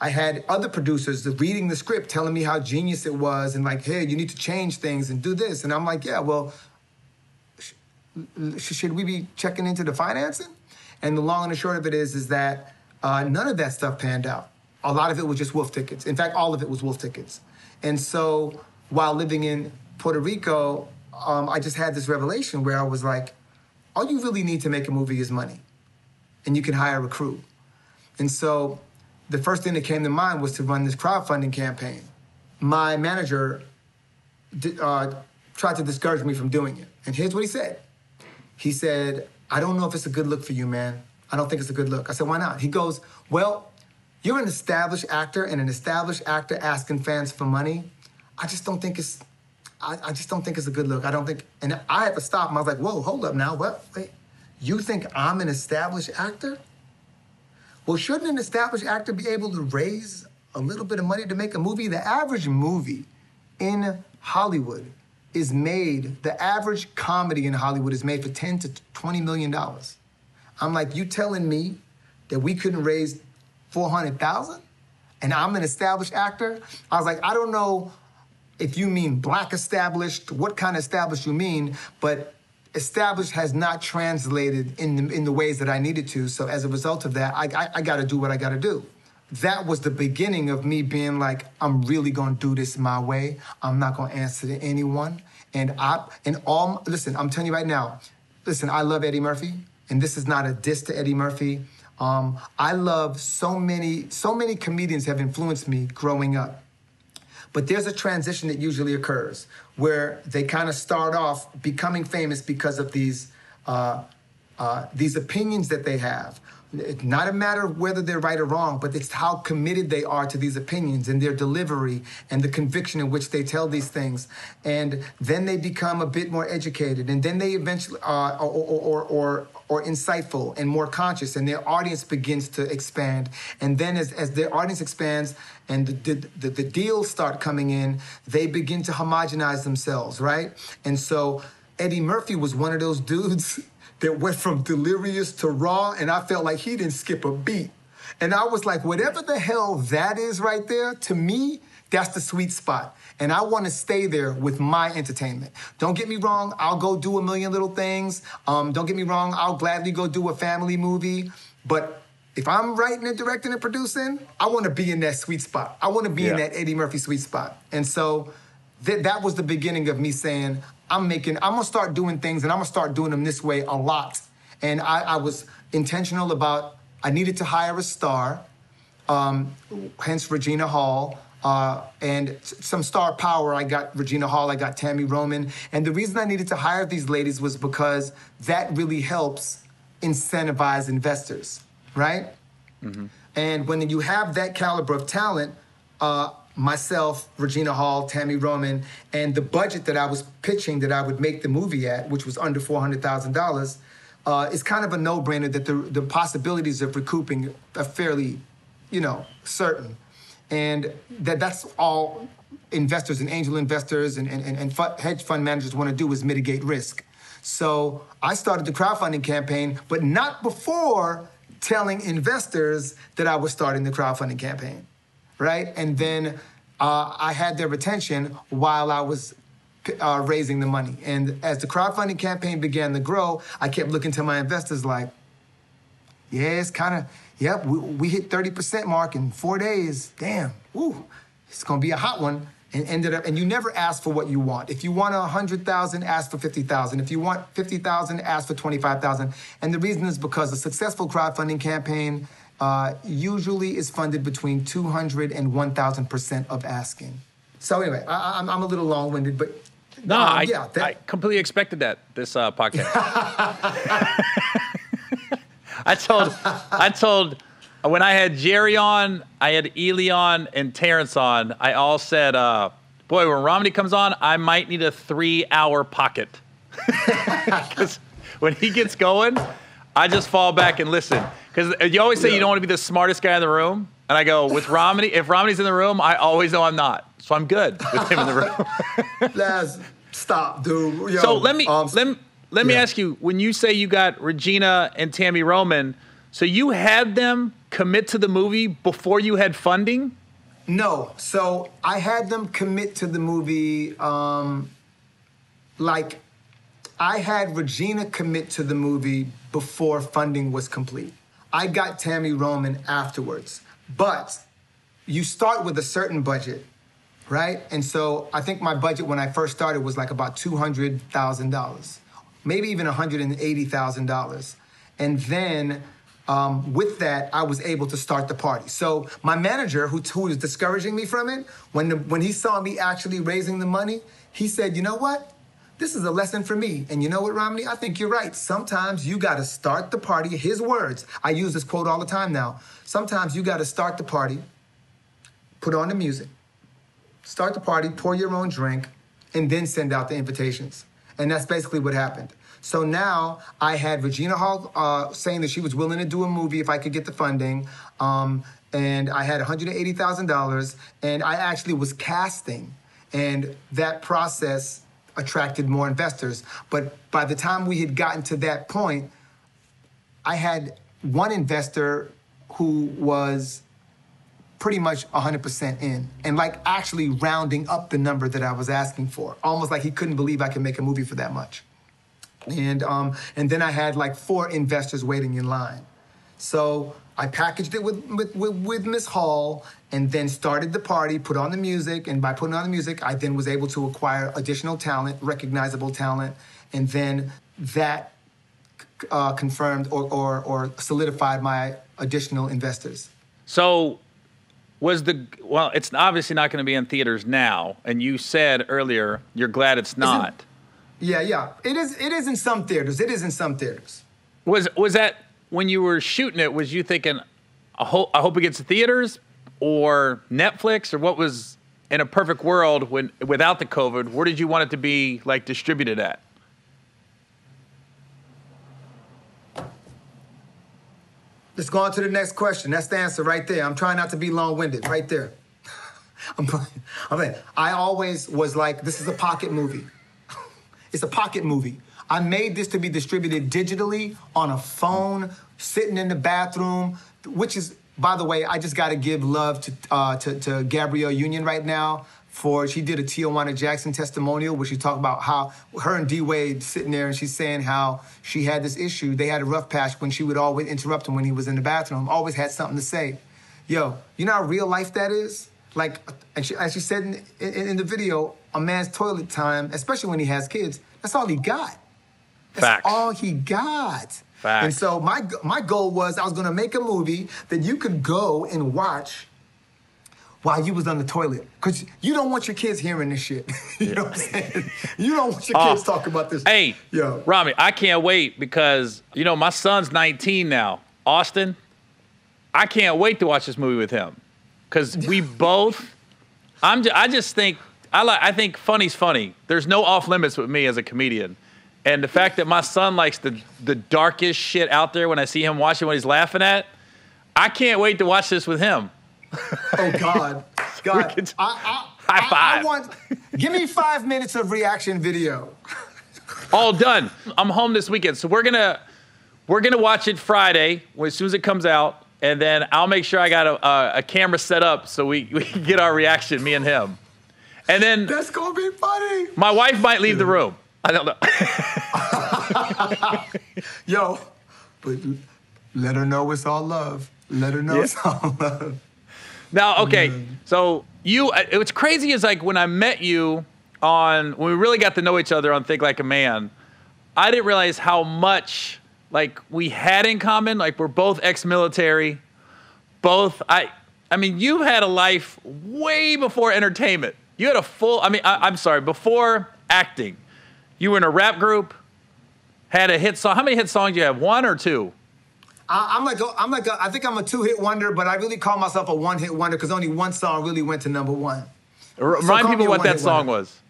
B: I had other producers reading the script telling me how genius it was and like, hey, you need to change things and do this. And I'm like, yeah, well, sh- should we be checking into the financing? And the long and the short of it is, is that uh, none of that stuff panned out. A lot of it was just wolf tickets. In fact, all of it was wolf tickets. And so while living in Puerto Rico, um, I just had this revelation where I was like, all you really need to make a movie is money. And you can hire a crew. And so the first thing that came to mind was to run this crowdfunding campaign. My manager uh, tried to discourage me from doing it. And here's what he said He said, I don't know if it's a good look for you, man. I don't think it's a good look. I said, why not? He goes, well, you're an established actor and an established actor asking fans for money. I just don't think it's, I, I just don't think it's a good look. I don't think, and I had to stop him. I was like, whoa, hold up now. What, wait, you think I'm an established actor? Well, shouldn't an established actor be able to raise a little bit of money to make a movie? The average movie in Hollywood is made, the average comedy in Hollywood is made for 10 to 20 million dollars. I'm like, you telling me that we couldn't raise 400,000 and I'm an established actor? I was like, I don't know. if you mean black established, what kind of established you mean, but established has not translated in the, in the ways that I needed to. So as a result of that, I, I, I got to do what I got to do. That was the beginning of me being like, I'm really going to do this my way. I'm not going to answer to anyone. And I and all listen, I'm telling you right now. Listen, I love Eddie Murphy, and this is not a diss to Eddie Murphy. Um, I love so many, so many comedians have influenced me growing up. But there's a transition that usually occurs where they kind of start off becoming famous because of these uh, uh, these opinions that they have. It's not a matter of whether they're right or wrong, but it's how committed they are to these opinions and their delivery and the conviction in which they tell these things. And then they become a bit more educated, and then they eventually, uh, or, or, or, or, insightful and more conscious, and their audience begins to expand. And then as, as their audience expands and the, the, the deals start coming in, they begin to homogenize themselves, right? And so Eddie Murphy was one of those dudes that went from delirious to raw, and I felt like he didn't skip a beat. And I was like, whatever the hell that is right there, to me, that's the sweet spot. And I want to stay there with my entertainment. Don't get me wrong, I'll go do a million little things. Um, don't get me wrong, I'll gladly go do a family movie. But if I'm writing and directing and producing, I want to be in that sweet spot. I want to be yeah. in that Eddie Murphy sweet spot. And so th- that was the beginning of me saying, I'm making, I'm gonna start doing things and I'm gonna start doing them this way a lot. And I, I was intentional about, I needed to hire a star, um, hence Regina Hall. Uh, and some star power. I got Regina Hall, I got Tami Roman. And the reason I needed to hire these ladies was because that really helps incentivize investors, right? Mm-hmm. And when you have that caliber of talent, uh, myself, Regina Hall, Tami Roman, and the budget that I was pitching that I would make the movie at, which was under four hundred thousand uh, dollars, is kind of a no-brainer that the the possibilities of recouping are fairly, you know, certain, and that that's all investors and angel investors and, and, and hedge fund managers want to do is mitigate risk. So I started the crowdfunding campaign, but not before telling investors that I was starting the crowdfunding campaign right? And then uh, I had their attention while I was uh, raising the money. And as the crowdfunding campaign began to grow, I kept looking to my investors like, yeah, it's kind of, yep, we, we, hit 30% mark in four days. Damn, ooh, it's gonna be a hot one. And ended up, and you never ask for what you want. If you want a hundred thousand, ask for fifty thousand. If you want fifty thousand, ask for twenty-five thousand. And the reason is because a successful crowdfunding campaign uh, usually is funded between 200 and 1,000% of asking. So anyway, I, am a little long-winded, but
A: no, um, I, yeah, that, I completely expected that this uh, podcast. I told, I told when I had Jerry on, I had Ely on, and Terrence on. I all said, uh, "Boy, when Romany comes on, I might need a three-hour pocket." Because when he gets going, I just fall back and listen. Because you always say yeah. you don't want to be the smartest guy in the room. And I go, with Romany, if Romany's in the room, I always know I'm not. So I'm good with him in the room.
B: Let's stop, dude. Yo,
A: so let me um, let, let me ask you, when you say you got Regina and Tami Roman, so you had them commit to the movie before you had funding?
B: No. So I had them commit to the movie um, like I had Regina commit to the movie before funding was complete. I got Tami Roman afterwards. But you start with a certain budget, right? And so I think my budget when I first started was like about $200,000, maybe even $180,000. And then um, with that, I was able to start the party. So my manager, who, who was discouraging me from it, when, the, when he saw me actually raising the money, he said, you know what? This is a lesson for me. And you know what, Romany? I think you're right. Sometimes you got to start the party. His words. I use this quote all the time now. Sometimes you got to start the party, put on the music, start the party, pour your own drink, and then send out the invitations. And that's basically what happened. So now I had Regina Hall uh, saying that she was willing to do a movie if I could get the funding. Um, and I had $180,000, and I actually was casting. And that process attracted more investors. But by the time we had gotten to that point, I had one investor who was pretty much 100% in and like actually rounding up the number that I was asking for. Almost like he couldn't believe I could make a movie for that much. And um, and then I had like four investors waiting in line. So I packaged it with with, with, with Miss Hall and then started the party, put on the music, and by putting on the music, I then was able to acquire additional talent, recognizable talent, and then that uh, confirmed or, or, or solidified my additional investors.
A: So was the well it's obviously not going to be in theaters now and you said earlier you're glad it's not.
B: Isn't, yeah yeah. It is it is in some theaters. It is in some theaters.
A: Was was that when you were shooting it was you thinking i hope i hope it gets to theaters or netflix or what was in a perfect world when without the covid where did you want it to be like distributed at
B: Let's go on to the next question. That's the answer right there. I'm trying not to be long-winded. Right there. I'm playing. I'm playing. I always was like, this is a pocket movie. it's a pocket movie. I made this to be distributed digitally on a phone, sitting in the bathroom, which is, by the way, I just got to give love to, uh, to to Gabrielle Union right now for she did a Tijuana Jackson testimonial where she talked about how her and D Wade sitting there and she's saying how she had this issue. They had a rough patch when she would always interrupt him when he was in the bathroom. Always had something to say. Yo, you know how real life that is? Like, and she, as she said in, in, in the video, a man's toilet time, especially when he has kids, that's all he got. That's
A: Facts.
B: all he got.
A: Facts.
B: And so my my goal was I was gonna make a movie that you could go and watch while you was on the toilet. Cause you don't want your kids hearing this shit. you know what I'm saying? You don't want your oh, kids
A: Oh.
B: talking about this.
A: Hey,
B: Yo.
A: Rami, I can't wait because you know my son's 19 now. Austin, I can't wait to watch this movie with him because we both. I'm. Just, I just think I like. I think funny's funny. There's no off limits with me as a comedian, and the fact that my son likes the the darkest shit out there when I see him watching what he's laughing at, I can't wait to watch this with him.
B: Oh God. God. I, I,
A: High
B: I- I
A: five.
B: want give me five minutes of reaction video.
A: All done. I'm home this weekend, so we're gonna we're gonna watch it Friday as soon as it comes out, and then I'll make sure I got a, a, a camera set up so we, we can get our reaction, me and him. And then
B: That's gonna be funny.
A: my wife might leave the room. I don't know.
B: Yo, but let her know it's all love. Let her know
A: Yeah.
B: it's all love.
A: Now, okay, so you, uh, what's crazy is like when I met you on, when we really got to know each other on Think Like a Man, I didn't realize how much like we had in common. Like we're both ex-military, both, I, I mean, you had a life way before entertainment. You had a full, I mean, I, I'm sorry, before acting. You were in a rap group, had a hit song. How many hit songs do you have? One or two?
B: I, I'm like, a, I'm like, a, I think I'm a two-hit wonder, but I really call myself a one-hit wonder because only one song really went to number one. So
A: Remind
B: me
A: people what that song
B: wonder.
A: was.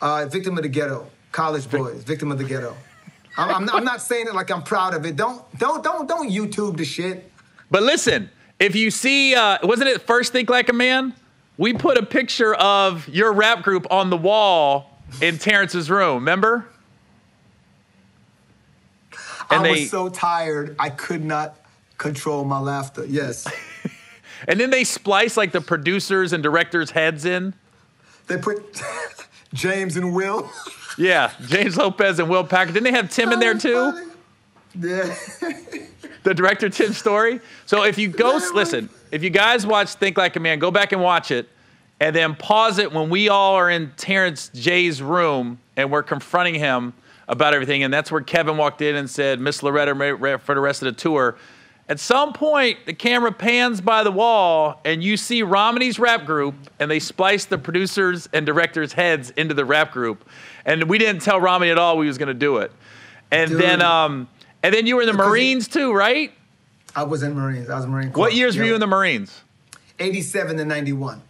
B: Uh, victim of the ghetto, college boys, victim of the ghetto. I'm, I'm, not, I'm not saying it like I'm proud of it. Don't, don't, don't, don't YouTube the shit.
A: But listen, if you see, uh, wasn't it first Think Like a Man? We put a picture of your rap group on the wall in Terrence's room. Remember? And
B: I
A: they
B: was so tired, I could not control my laughter. Yes,
A: and then they splice like the producers and directors' heads in.
B: they put James and Will.
A: Yeah, James Lopez and Will Packer. Didn't they have Tim in there too?
B: Yeah.
A: the director Tim Story. So if you go listen, if you guys watch Think Like a Man, go back and watch it, and then pause it when we all are in Terrence J's room and we're confronting him about everything. And that's where Kevin walked in and said, "Miss Loretta for the rest of the tour." At some point, the camera pans by the wall, and you see Romany's rap group, and they splice the producers and directors' heads into the rap group. And we didn't tell Romany at all we was going to do it. And
B: Dude.
A: then, um, and then you were in the Marines too, right?
B: I was in Marines. I was in Marine Corps.
A: What years were you in the Marines?
B: 87 to 91.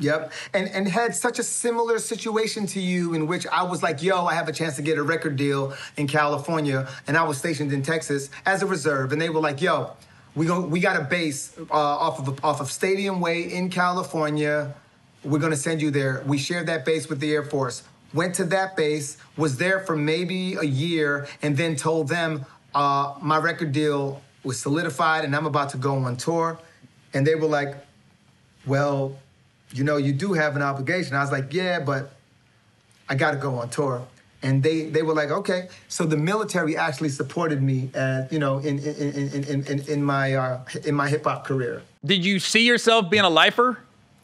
B: Yep. And and had such a similar situation to you in which I was like, yo, I have a chance to get a record deal in California. And I was stationed in Texas as a reserve. And they were like, yo, we go, we got a base uh, off of off of Stadium Way in California. We're gonna send you there. We shared that base with the Air Force. Went to that base, was there for maybe a year, and then told them uh, my record deal was solidified and I'm about to go on tour. And they were like, well, you know, you do have an obligation. I was like, yeah, but I got to go on tour. And they, they were like, okay. So the military actually supported me, at, you know, in, in, in, in, in, in my, uh, in my hip hop career.
A: Did you see yourself being a lifer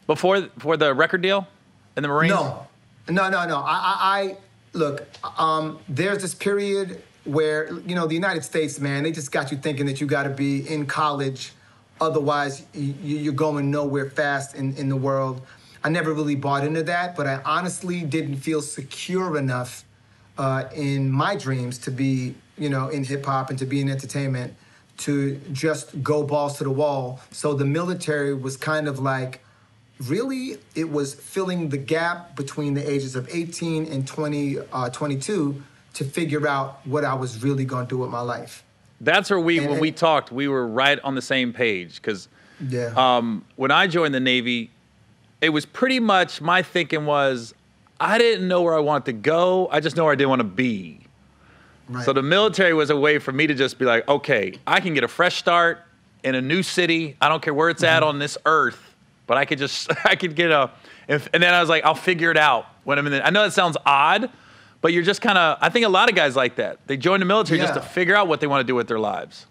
A: before, before the record deal in the Marines?
B: No, no, no, no. I, I, I look, um, there's this period where, you know, the United States, man, they just got you thinking that you got to be in college. Otherwise, you, you're going nowhere fast in, in the world. I never really bought into that, but I honestly didn't feel secure enough uh, in my dreams to be, you know, in hip hop and to be in entertainment to just go balls to the wall. So the military was kind of like, really, it was filling the gap between the ages of 18 and 20, uh, 22 to figure out what I was really going to do with my life.
A: That's where we, and, when we talked, we were right on the same page because
B: yeah.
A: um, when I joined the Navy, it was pretty much my thinking was I didn't know where I wanted to go. I just know where I didn't want to be. Right. So the military was a way for me to just be like, okay, I can get a fresh start in a new city. I don't care where it's mm-hmm. at on this earth, but I could just I could get a. If, and then I was like, I'll figure it out when I'm in. The, I know that sounds odd, but you're just kind of. I think a lot of guys like that. They join the military yeah. just to figure out what they want to do with their lives.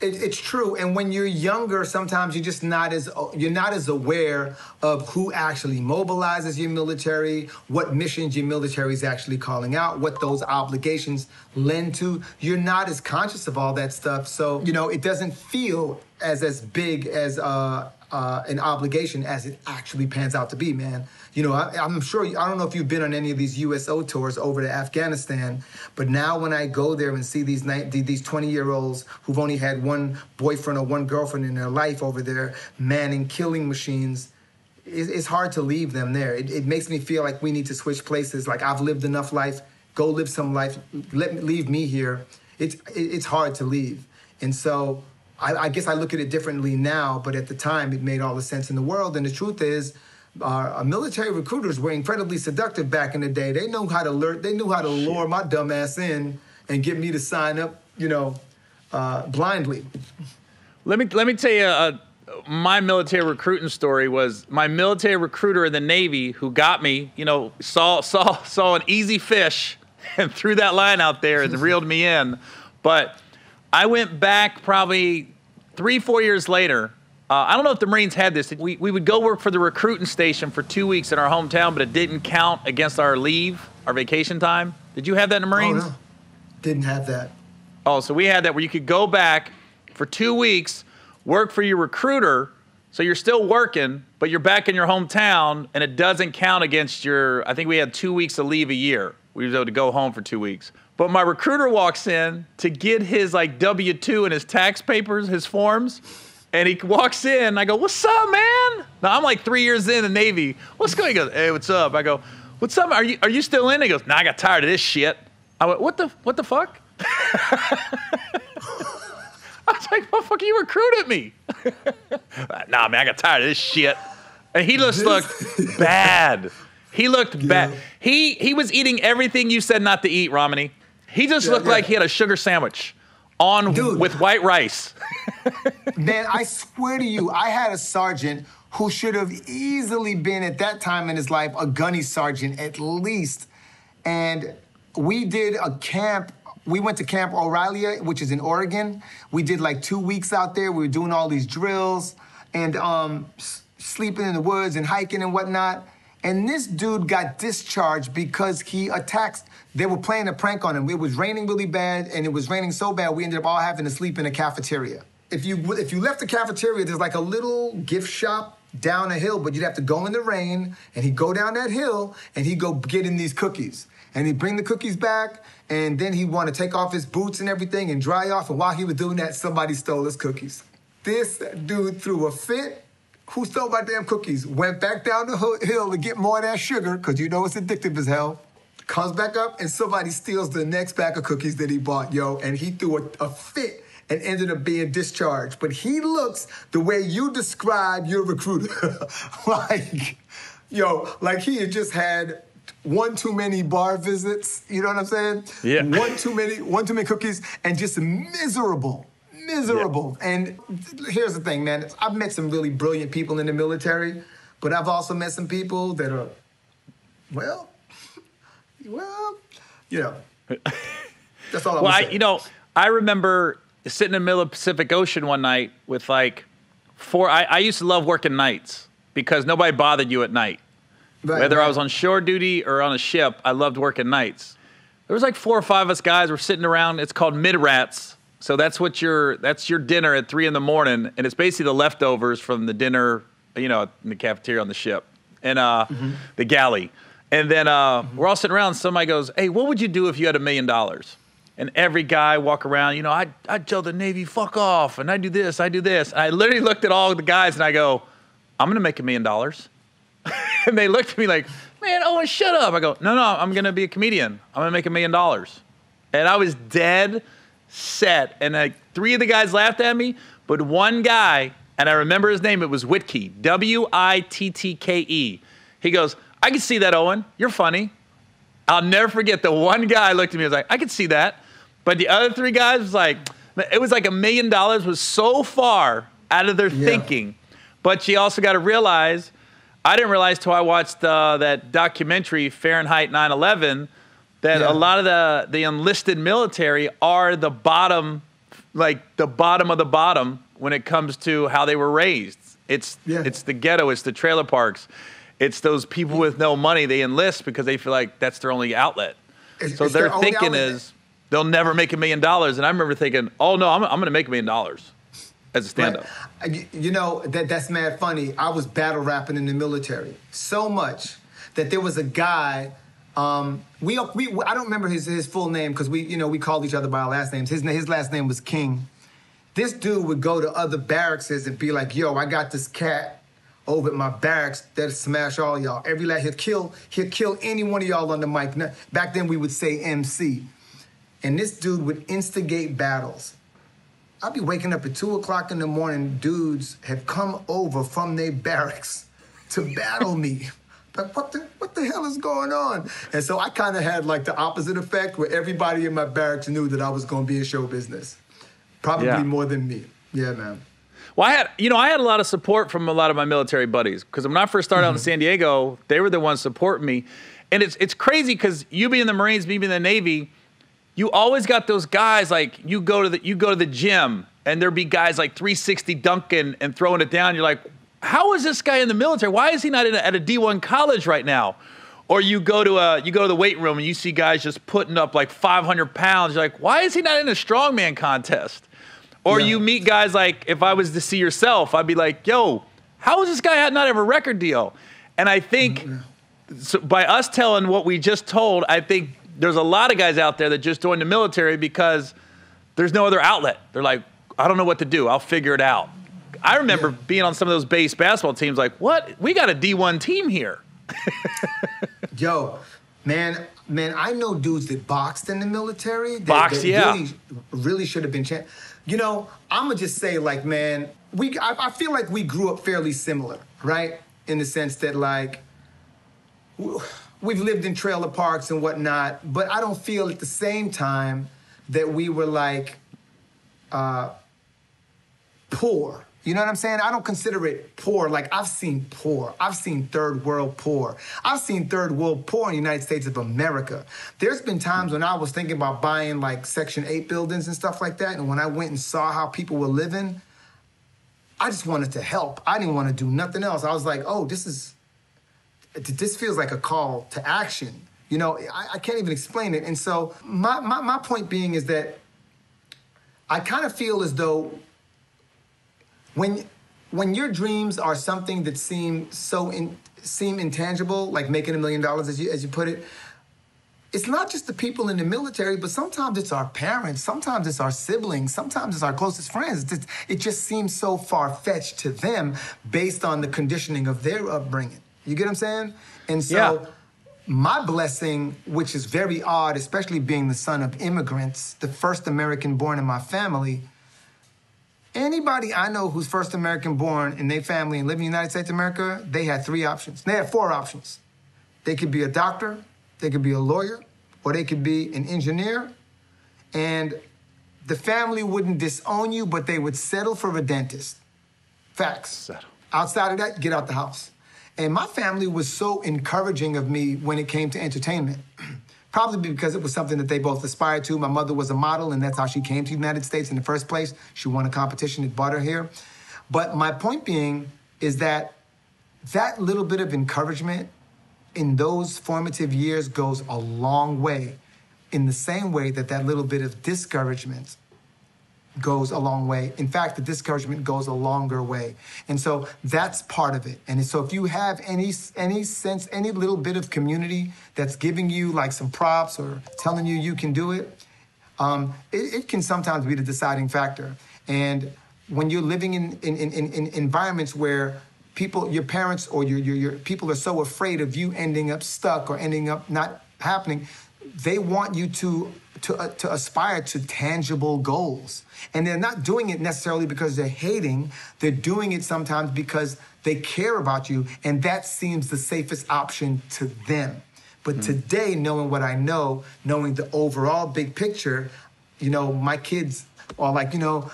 B: It, it's true, and when you're younger, sometimes you're just not as you're not as aware of who actually mobilizes your military, what missions your military is actually calling out, what those obligations lend to. You're not as conscious of all that stuff, so you know it doesn't feel as as big as uh, uh, an obligation as it actually pans out to be, man. You know, I, am sure, I don't know if you've been on any of these USO tours over to Afghanistan, but now when I go there and see these these 20 year olds who've only had one boyfriend or one girlfriend in their life over there manning killing machines, it's hard to leave them there. It, it makes me feel like we need to switch places. Like I've lived enough life, go live some life, let leave me here. It's, it's hard to leave. And so I, guess I look at it differently now, but at the time it made all the sense in the world. And the truth is, our military recruiters were incredibly seductive back in the day. They know how to alert, they knew how to lure my dumbass in and get me to sign up, you know, uh, blindly.
A: Let me let me tell you, uh, my military recruiting story was my military recruiter in the Navy who got me. You know, saw saw saw an easy fish and threw that line out there and reeled me in. But I went back probably three, four years later. Uh, I don't know if the Marines had this. We, we would go work for the recruiting station for two weeks in our hometown, but it didn't count against our leave, our vacation time. Did you have that in the Marines?
B: Oh, no. Didn't have that.
A: Oh, so we had that where you could go back for two weeks, work for your recruiter, so you're still working, but you're back in your hometown, and it doesn't count against your. I think we had two weeks of leave a year. We were able to go home for two weeks. But my recruiter walks in to get his like W 2 and his tax papers, his forms. And he walks in. I go, What's up, man? Now I'm like three years in the Navy. What's going on? He goes, Hey, what's up? I go, What's up? Are you, are you still in? He goes, Nah, I got tired of this shit. I went, What the, what the fuck? I was like, Motherfucker, you recruited me. nah, man, I got tired of this shit. And he just looked bad. He looked yeah. bad. He he was eating everything you said not to eat, Romany. He just yeah, looked yeah. like he had a sugar sandwich on Dude. with white rice.
B: Man, I swear to you, I had a sergeant who should have easily been at that time in his life a gunny sergeant at least. And we did a camp. We went to Camp Orillia, which is in Oregon. We did like two weeks out there. We were doing all these drills and um, sleeping in the woods and hiking and whatnot. And this dude got discharged because he attacked. They were playing a prank on him. It was raining really bad, and it was raining so bad we ended up all having to sleep in a cafeteria. If you if you left the cafeteria, there's like a little gift shop down a hill, but you'd have to go in the rain, and he'd go down that hill, and he'd go get in these cookies, and he'd bring the cookies back, and then he'd want to take off his boots and everything and dry off. And while he was doing that, somebody stole his cookies. This dude threw a fit who stole my damn cookies, went back down the hill to get more of that sugar, because you know it's addictive as hell. Comes back up and somebody steals the next pack of cookies that he bought, yo, and he threw a, a fit and ended up being discharged. But he looks the way you describe your recruiter. like, yo, like he had just had one too many bar visits, you know what I'm saying?
A: Yeah.
B: One too many, one too many cookies, and just miserable miserable. Yeah. And here's the thing, man. I've met some really brilliant people in the military, but I've also met some people that are, well, well, you know. That's all I
A: well,
B: I,
A: you know, I remember sitting in the middle of the Pacific Ocean one night with like four. I, I used to love working nights because nobody bothered you at night. Right, Whether right. I was on shore duty or on a ship, I loved working nights. There was like four or five of us guys were sitting around. It's called mid rats. So that's what your that's your dinner at three in the morning, and it's basically the leftovers from the dinner, you know, in the cafeteria on the ship and uh, mm-hmm. the galley. And then uh, we're all sitting around. Somebody goes, "Hey, what would you do if you had a million dollars?" And every guy walk around, you know, I I tell the Navy, "Fuck off," and I do this, I do this. And I literally looked at all the guys and I go, "I'm gonna make a million dollars." and they looked at me like, man, Owen, shut up. I go, no, no, I'm to be a comedian. I'm to make a million dollars. And I was dead set. And like three of the guys laughed at me, but one guy, and I remember his name, it was Wittke, W I T T K E. He goes, I can see that, Owen. You're funny. I'll never forget the one guy looked at me and was like, I can see that. But the other three guys was like, it was like a million dollars was so far out of their yeah. thinking. But you also got to realize I didn't realize till I watched uh, that documentary Fahrenheit 9/11 that yeah. a lot of the the enlisted military are the bottom, like the bottom of the bottom when it comes to how they were raised. It's yeah. it's the ghetto, it's the trailer parks, it's those people with no money. They enlist because they feel like that's their only outlet. It's, so it's their, their thinking is they'll never make a million dollars. And I remember thinking, oh no, I'm, I'm going to make a million dollars as a stand-up.
B: Right. You know that that's mad funny. I was battle rapping in the military so much that there was a guy. Um, we, we I don't remember his his full name because we you know we called each other by our last names. His his last name was King. This dude would go to other barracks and be like, "Yo, I got this cat over at my barracks that'll smash all y'all. Every last he'll kill he'll kill any one of y'all on the mic." Now, Back then we would say MC, and this dude would instigate battles I'd be waking up at two o'clock in the morning. Dudes have come over from their barracks to battle me. Like, what the what the hell is going on? And so I kind of had like the opposite effect, where everybody in my barracks knew that I was going to be in show business, probably yeah. more than me. Yeah, man.
A: Well, I had, you know, I had a lot of support from a lot of my military buddies because when I first started mm-hmm. out in mm-hmm. San Diego, they were the ones supporting me, and it's it's crazy because you being in the Marines, me being in the Navy, you always got those guys like you go to the you go to the gym and there'd be guys like 360 dunking and throwing it down. You're like, how is this guy in the military? Why is he not a, at a D1 college right now? Or you go to a you go to the weight room and you see guys just putting up like 500 pounds. You're like, why is he not in a strongman contest? Or yeah. you meet guys like, if I was to see yourself, I'd be like, yo, how is this guy not have a record deal? And I think mm-hmm. so by us telling what we just told, I think there's a lot of guys out there that just joined the military because there's no other outlet. They're like, I don't know what to do. I'll figure it out. I remember yeah. being on some of those base basketball teams like, what? We got a D1 team here.
B: Yo, man, man, I know dudes that boxed in the military. That,
A: Box,
B: that
A: yeah.
B: Really, really should have been. Cha- you know, I'm gonna just say, like, man, we. I, I feel like we grew up fairly similar, right? In the sense that, like, we've lived in trailer parks and whatnot, but I don't feel at the same time that we were like uh, poor. You know what I'm saying? I don't consider it poor. Like I've seen poor. I've seen third world poor. I've seen third world poor in the United States of America. There's been times when I was thinking about buying like Section 8 buildings and stuff like that. And when I went and saw how people were living, I just wanted to help. I didn't want to do nothing else. I was like, oh, this is this feels like a call to action. You know, I, I can't even explain it. And so my, my, my point being is that I kind of feel as though when when your dreams are something that seem so in, seem intangible, like making a million dollars as you as you put it, it's not just the people in the military, but sometimes it's our parents, sometimes it's our siblings, sometimes it's our closest friends. It, it just seems so far fetched to them based on the conditioning of their upbringing. You get what I'm saying? And so, yeah. my blessing, which is very odd, especially being the son of immigrants, the first American born in my family. Anybody I know who's first American born in their family and live in the United States of America, they had three options. They had four options. They could be a doctor, they could be a lawyer, or they could be an engineer. And the family wouldn't disown you, but they would settle for a dentist. Facts.
A: Settle.
B: Outside of that, get out the house. And my family was so encouraging of me when it came to entertainment. Probably because it was something that they both aspired to. My mother was a model, and that's how she came to the United States in the first place. She won a competition that brought her here. But my point being is that that little bit of encouragement in those formative years goes a long way in the same way that that little bit of discouragement goes a long way. In fact, the discouragement goes a longer way. And so that's part of it. And so if you have any any sense, any little bit of community that's giving you like some props or telling you you can do it, um, it, it, can sometimes be the deciding factor. And when you're living in, in, in, in environments where people, your parents or your, your, your people are so afraid of you ending up stuck or ending up not happening, they want you to to, uh, to aspire to tangible goals. And they're not doing it necessarily because they're hating, they're doing it sometimes because they care about you, and that seems the safest option to them. But mm-hmm. today, knowing what I know, knowing the overall big picture, you know, my kids are like, you know,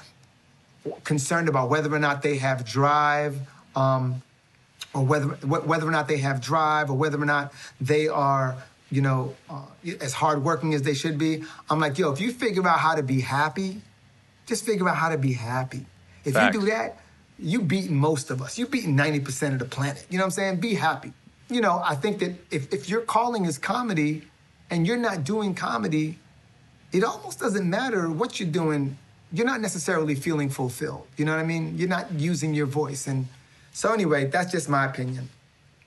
B: concerned about whether or not they have drive, um, or whether whether or not they have drive, or whether or not they are you know, uh, as hardworking as they should be. I'm like, yo, if you figure out how to be happy, just figure out how to be happy. If Fact. you do that, you beating most of us. You beating 90% of the planet. You know what I'm saying? Be happy. You know, I think that if, if your calling is comedy and you're not doing comedy, it almost doesn't matter what you're doing. You're not necessarily feeling fulfilled. You know what I mean? You're not using your voice. And so, anyway, that's just my opinion.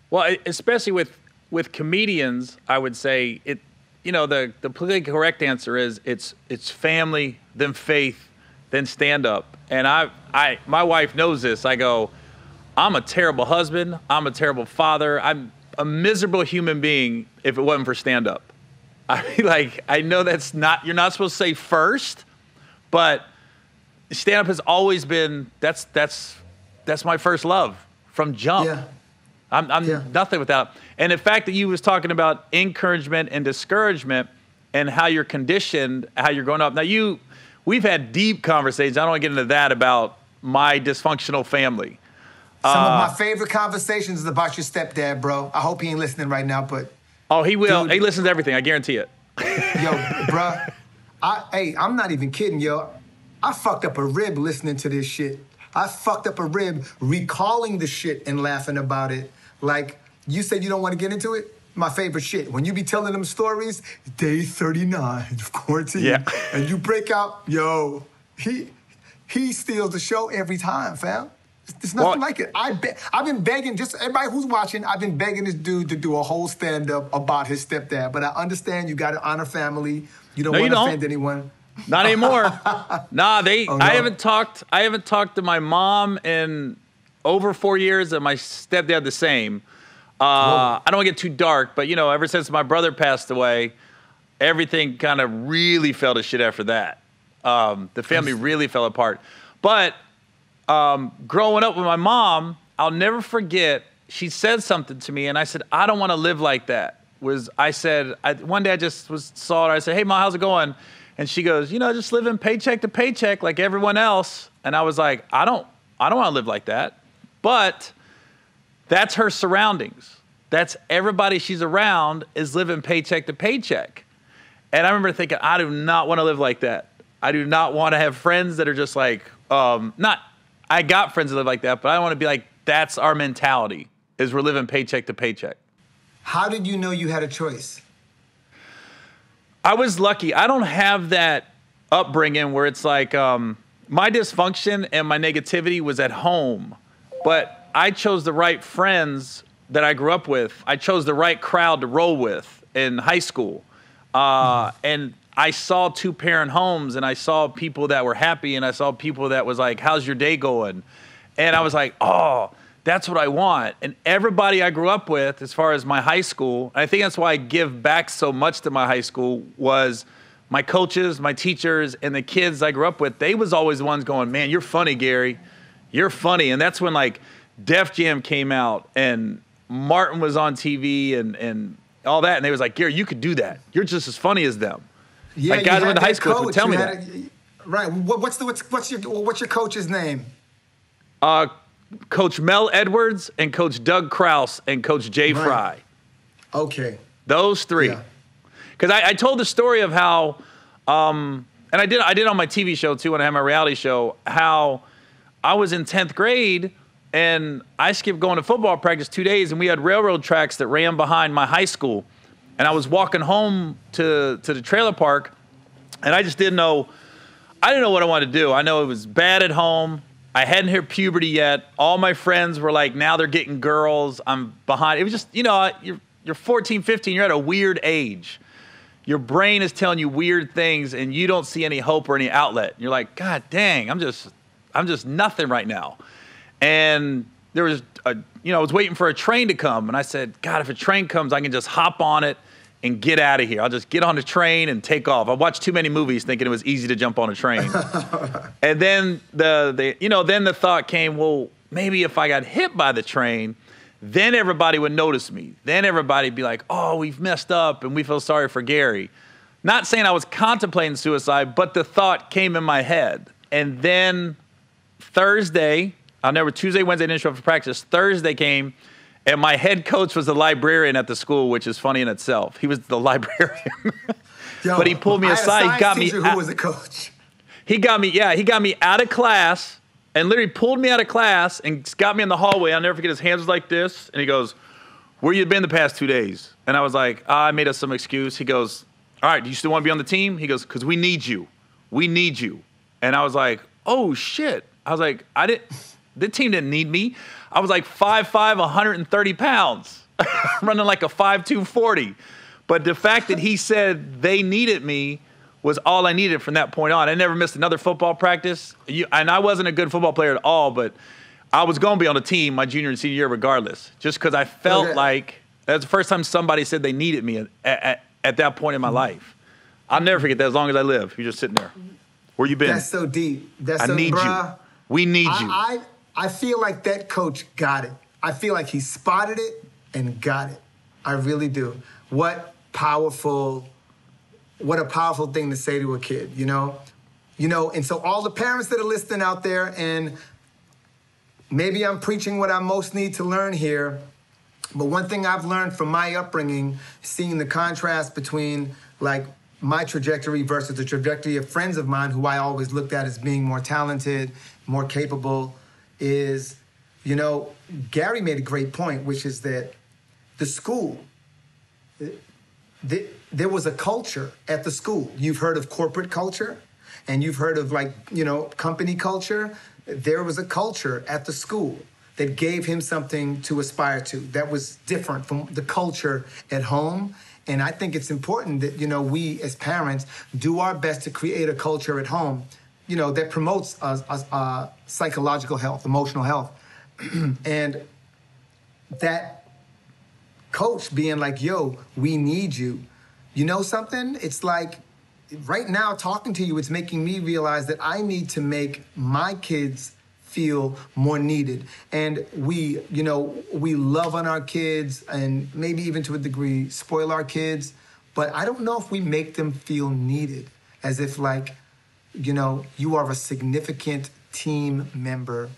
A: Well, especially with with comedians, I would say it. You know, the the politically correct answer is it's it's family, then faith, then stand up. And I I my wife knows this. I go, I'm a terrible husband. I'm a terrible father. I'm a miserable human being if it wasn't for stand up. I mean, like I know that's not you're not supposed to say first, but stand up has always been that's that's that's my first love from jump.
B: Yeah.
A: I'm, I'm yeah. nothing without. And the fact that you was talking about encouragement and discouragement and how you're conditioned, how you're growing up. Now you, we've had deep conversations. I don't want to get into that about my dysfunctional family.
B: Some uh, of my favorite conversations is about your stepdad, bro. I hope he ain't listening right now, but
A: oh, he will. Dude, he listens to everything. I guarantee it.
B: yo, bro, I hey, I'm not even kidding, yo. I fucked up a rib listening to this shit. I fucked up a rib recalling the shit and laughing about it. Like you said, you don't want to get into it. My favorite shit. When you be telling them stories, day 39 of quarantine, yeah. and you break out, yo, he he steals the show every time, fam. There's nothing well, like it. I be- I've been begging, just everybody who's watching, I've been begging this dude to do a whole stand up about his stepdad. But I understand you got to honor family. You don't no, want to offend anyone.
A: Not anymore. nah, they. Oh, no. I haven't talked. I haven't talked to my mom in over four years, and my stepdad the same. Uh, I don't want to get too dark, but you know, ever since my brother passed away, everything kind of really fell to shit after that. Um, the family really fell apart. But um, growing up with my mom, I'll never forget. She said something to me, and I said, "I don't want to live like that." Was I said I, one day I just was saw her. I said, "Hey, mom, how's it going?" And she goes, "You know, just living paycheck to paycheck like everyone else." And I was like, "I don't, I don't want to live like that." But that's her surroundings. That's everybody she's around is living paycheck to paycheck. And I remember thinking, I do not want to live like that. I do not want to have friends that are just like, um, not, I got friends that live like that, but I want to be like, that's our mentality, is we're living paycheck to paycheck.
B: How did you know you had a choice?
A: I was lucky. I don't have that upbringing where it's like um, my dysfunction and my negativity was at home. But I chose the right friends that I grew up with. I chose the right crowd to roll with in high school. Uh, and I saw two parent homes and I saw people that were happy and I saw people that was like, how's your day going? And I was like, oh, that's what I want. And everybody I grew up with, as far as my high school, I think that's why I give back so much to my high school, was my coaches, my teachers, and the kids I grew up with. They was always the ones going, man, you're funny, Gary you're funny. And that's when like Def Jam came out and Martin was on TV and, and all that. And they was like, Gary, you could do that. You're just as funny as them. Yeah, like guys went to high school would tell you me that. A,
B: Right. What, what's the what's what's your what's your coach's name?
A: Uh, Coach Mel Edwards and Coach Doug Kraus and Coach Jay
B: Right.
A: Fry.
B: Okay.
A: Those three.
B: Yeah.
A: Because I, I told the story of how, um, and I did I did on my TV show too when I had my reality show how I was in tenth grade and I skipped going to football practice two days and we had railroad tracks that ran behind my high school, and I was walking home to to the trailer park, and I just didn't know. I didn't know what I wanted to do. I know it was bad at home. I hadn't hit puberty yet. All my friends were like, now they're getting girls. I'm behind. It was just, you know, you're, you're 14, 15, you're at a weird age. Your brain is telling you weird things and you don't see any hope or any outlet. You're like, God dang, I'm just, I'm just nothing right now. And there was a, you know, I was waiting for a train to come. And I said, God, if a train comes, I can just hop on it and get out of here. I'll just get on the train and take off. I watched too many movies thinking it was easy to jump on a train. and then the, the, you know, then the thought came, well, maybe if I got hit by the train, then everybody would notice me. Then everybody'd be like, oh, we've messed up and we feel sorry for Gary. Not saying I was contemplating suicide, but the thought came in my head. And then Thursday, I'll never Tuesday, Wednesday didn't show up for practice. Thursday came, and my head coach was the librarian at the school, which is funny in itself. He was the librarian.
B: Yo,
A: But he pulled me
B: I had a
A: aside, he got me out-
B: Who was a coach?
A: he got me, yeah, he got me out of class and literally pulled me out of class and got me in the hallway. I'll never forget his hands was like this, and he goes, Where you been the past two days? And I was like, "Ah, I made us some excuse. He goes, All right, do you still want to be on the team? He goes, Because we need you. We need you. And I was like, Oh shit. I was like, I didn't the team didn't need me. I was like 5'5, 130 pounds, running like a 5'2, 40. But the fact that he said they needed me was all I needed from that point on. I never missed another football practice. You, and I wasn't a good football player at all, but I was going to be on the team my junior and senior year regardless, just because I felt
B: Okay.
A: like that was the first time somebody said they needed me at, at, at that point in my mm-hmm. life. I'll never forget that as long as I live. You're just sitting there. Where you been?
B: That's so deep. That's
A: I
B: so,
A: need
B: bruh,
A: you. We need you.
B: I, I I feel like that coach got it. I feel like he spotted it and got it. I really do. What powerful, what a powerful thing to say to a kid, you know? You know, and so all the parents that are listening out there, and maybe I'm preaching what I most need to learn here, but one thing I've learned from my upbringing, seeing the contrast between like my trajectory versus the trajectory of friends of mine who I always looked at as being more talented, more capable, is, you know, Gary made a great point, which is that the school, th- there was a culture at the school. You've heard of corporate culture and you've heard of like, you know, company culture. There was a culture at the school that gave him something to aspire to that was different from the culture at home. And I think it's important that, you know, we as parents do our best to create a culture at home, you know, that promotes uh, uh, psychological health, emotional health. and that coach being like, yo, we need you. You know something? It's like right now talking to you, it's making me realize that I need to make my kids feel more needed. And we, you know, we love on our kids and maybe even to a degree spoil our kids, but I don't know if we make them feel needed as if like, you know, you are a significant team member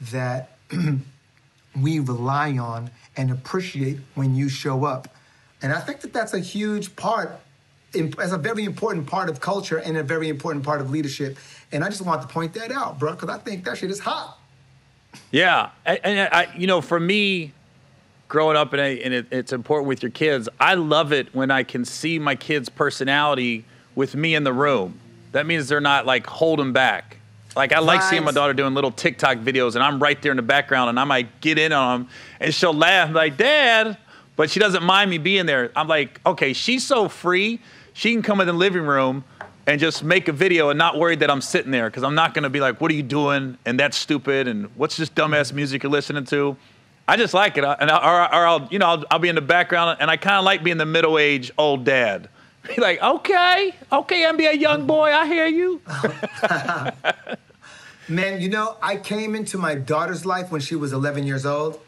B: that we rely on and appreciate when you show up. And I think that that's a huge part, as a very important part of culture and a very important part of leadership. And I just want to point that out, bro, because I think that shit is hot.
A: Yeah, and, I, you know, for me, growing up, and, and it, it's important with your kids. I love it when I can see my kids' personality with me in the room. That means they're not like holding back. Like I like seeing my daughter doing little TikTok videos, and I'm right there in the background, and I might get in on them, and she'll laugh like, "Dad," but she doesn't mind me being there. I'm like, okay, she's so free, she can come in the living room and just make a video and not worried that I'm sitting there because I'm not gonna be like, "What are you doing?" and that's stupid, and what's this dumbass music you're listening to? I just like it, and I, or, or I'll, you know, I'll, I'll be in the background, and I kind of like being the middle-aged old dad. Be like, okay, okay, I'm be a young boy. I hear you.
B: Man, you know, I came into my daughter's life when she was 11 years old,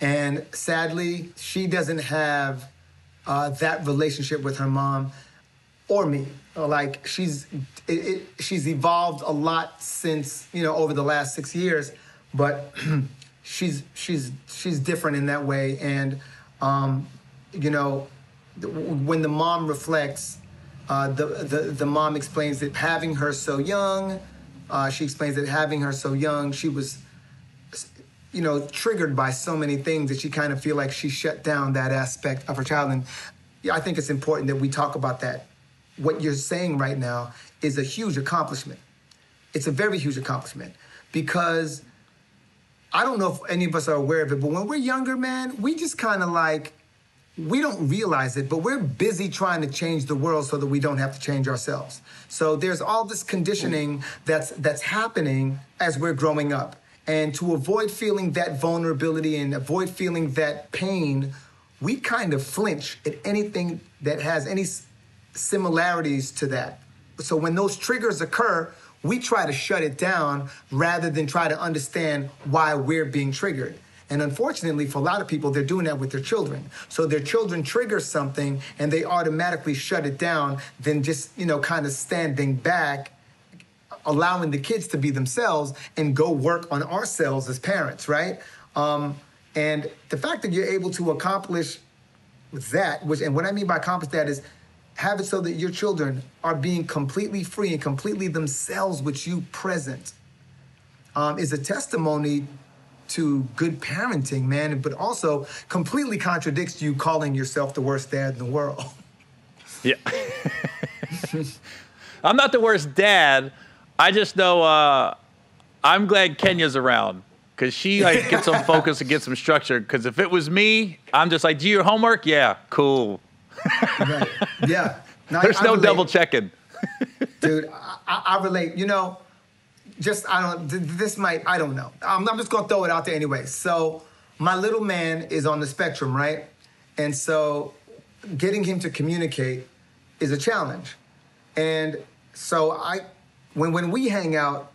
B: and sadly, she doesn't have uh, that relationship with her mom. or me. Like she's it, it, she's evolved a lot since you know over the last six years, but she's she's she's different in that way. And um, you know, when the mom reflects, uh, the, the the mom explains that having her so young, uh, she explains that having her so young, she was you know, triggered by so many things that she kind of feel like she shut down that aspect of her child. And I think it's important that we talk about that. What you're saying right now is a huge accomplishment. It's a very huge accomplishment because I don't know if any of us are aware of it, but when we're younger, man, we just kind of like, we don't realize it, but we're busy trying to change the world so that we don't have to change ourselves. So there's all this conditioning that's that's happening as we're growing up. And to avoid feeling that vulnerability and avoid feeling that pain, we kind of flinch at anything that has any similarities to that. So when those triggers occur, we try to shut it down rather than try to understand why we're being triggered. And unfortunately, for a lot of people, they're doing that with their children. So their children trigger something and they automatically shut it down, then just, you know, kind of standing back allowing the kids to be themselves and go work on ourselves as parents, right? Um, and the fact that you're able to accomplish that, which and what I mean by accomplish that is have it so that your children are being completely free and completely themselves with you present, um, is a testimony to good parenting, man. But also completely contradicts you calling yourself the worst dad in the world.
A: Yeah. I'm not the worst dad. I just know uh, I'm glad Kenya's around because she like gets some focus and gets some structure. Because if it was me, I'm just like, do your homework? Yeah, cool.
B: right. Yeah.
A: No, There's I, no double checking.
B: Dude, I, I, relate. You know, just I don't. This might I don't know. I'm, I'm just gonna throw it out there anyway. So my little man is on the spectrum, right? And so getting him to communicate is a challenge. And so I when when we hang out,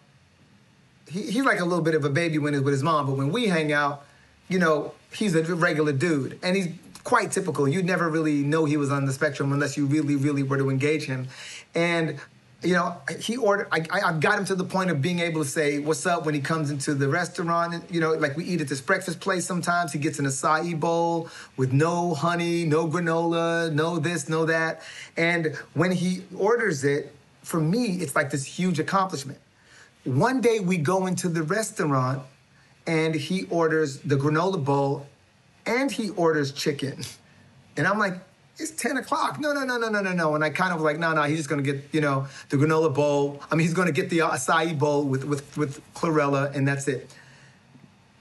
B: he, he's like a little bit of a baby when he's with his mom, but when we hang out, you know, he's a regular dude, and he's quite typical. You'd never really know he was on the spectrum unless you really, really were to engage him. And you know, he ordered. I, I, have got him to the point of being able to say "What's up" when he comes into the restaurant. And, you know, like we eat at this breakfast place. Sometimes he gets an acai bowl with no honey, no granola, no this, no that. And when he orders it, for me, it's like this huge accomplishment. One day we go into the restaurant and he orders the granola bowl and he orders chicken. And I'm like, it's 10 o'clock. No, no, no, no, no, no, no. And I kind of like, no, no, he's just gonna get, you know, the granola bowl. I mean, he's gonna get the acai bowl with, with, with chlorella and that's it.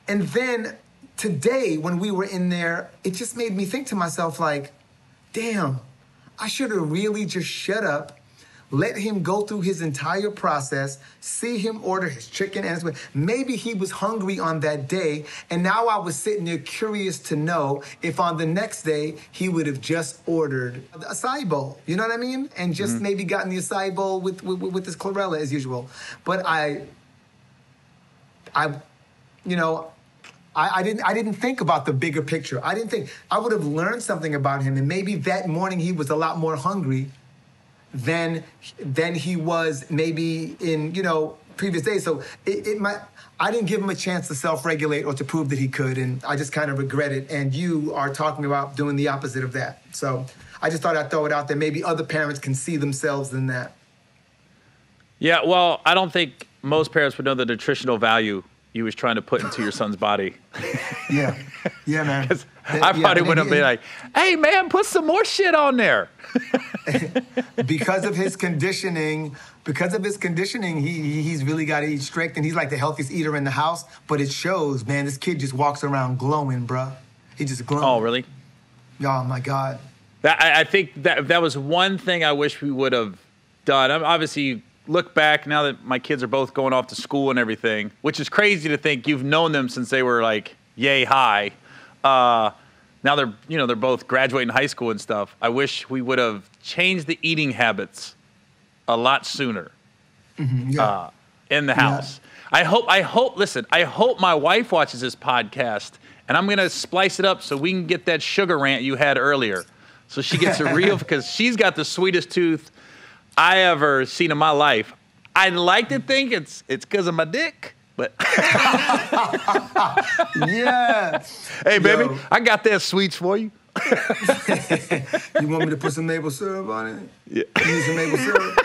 B: And then today, when we were in there, it just made me think to myself, like, damn, I should have really just shut up let him go through his entire process, see him order his chicken and his, maybe he was hungry on that day, and now I was sitting there curious to know if on the next day he would have just ordered a acai bowl. You know what I mean? And just mm-hmm. maybe gotten the acai bowl with, with with his chlorella as usual. But I, I, you know, I, I, didn't I didn't think about the bigger picture. I didn't think I would have learned something about him, and maybe that morning he was a lot more hungry than than he was maybe in you know previous days. So it, it might. I didn't give him a chance to self-regulate or to prove that he could, and I just kind of regret it. And you are talking about doing the opposite of that. So I just thought I'd throw it out there. Maybe other parents can see themselves in that.
A: Yeah, well, I don't think most parents would know the nutritional value you was trying to put into your son's body.
B: yeah, yeah, man.
A: I probably yeah, would have been like, "Hey, man, put some more shit on there."
B: because of his conditioning, because of his conditioning, he he's really got to eat strict, and he's like the healthiest eater in the house. But it shows, man. This kid just walks around glowing, bro. He just glowing.
A: Oh, really?
B: Oh my god.
A: That, I, I think that that was one thing I wish we would have done. I'm obviously look back now that my kids are both going off to school and everything, which is crazy to think you've known them since they were like yay high. Uh, now they're you know they're both graduating high school and stuff. I wish we would have changed the eating habits a lot sooner mm-hmm, yeah. uh, in the house. Yeah. I hope I hope listen. I hope my wife watches this podcast and I'm gonna splice it up so we can get that sugar rant you had earlier. so she gets a real because she's got the sweetest tooth I ever seen in my life. I'd like to think it's it's because of my dick, but
B: Yeah.
A: hey, baby,
B: Yo.
A: I got that sweets for you.
B: You want me to put some maple syrup on it?
A: Yeah.
B: You need some maple syrup?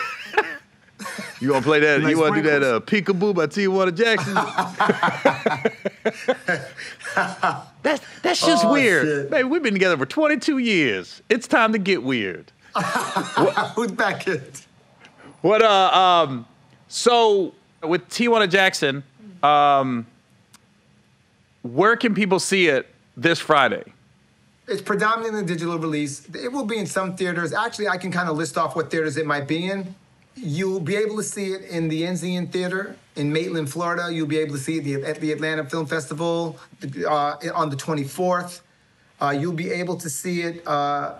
A: You want to play that?
B: Nice
A: you want to do that uh, peekaboo by Tijuana Jackson? that's that's just
B: Oh,
A: weird.
B: shit.
A: Baby, we've been together for 22 years. It's time to get weird.
B: Back it?
A: What uh um so with Tijuana Jackson, um where can people see it this Friday?
B: It's predominantly a digital release. It will be in some theaters. Actually, I can kind of list off what theaters it might be in. You'll be able to see it in the Enzian Theater in Maitland, Florida. You'll be able to see it at the Atlanta Film Festival uh, on the 24th. Uh, you'll be able to see it uh,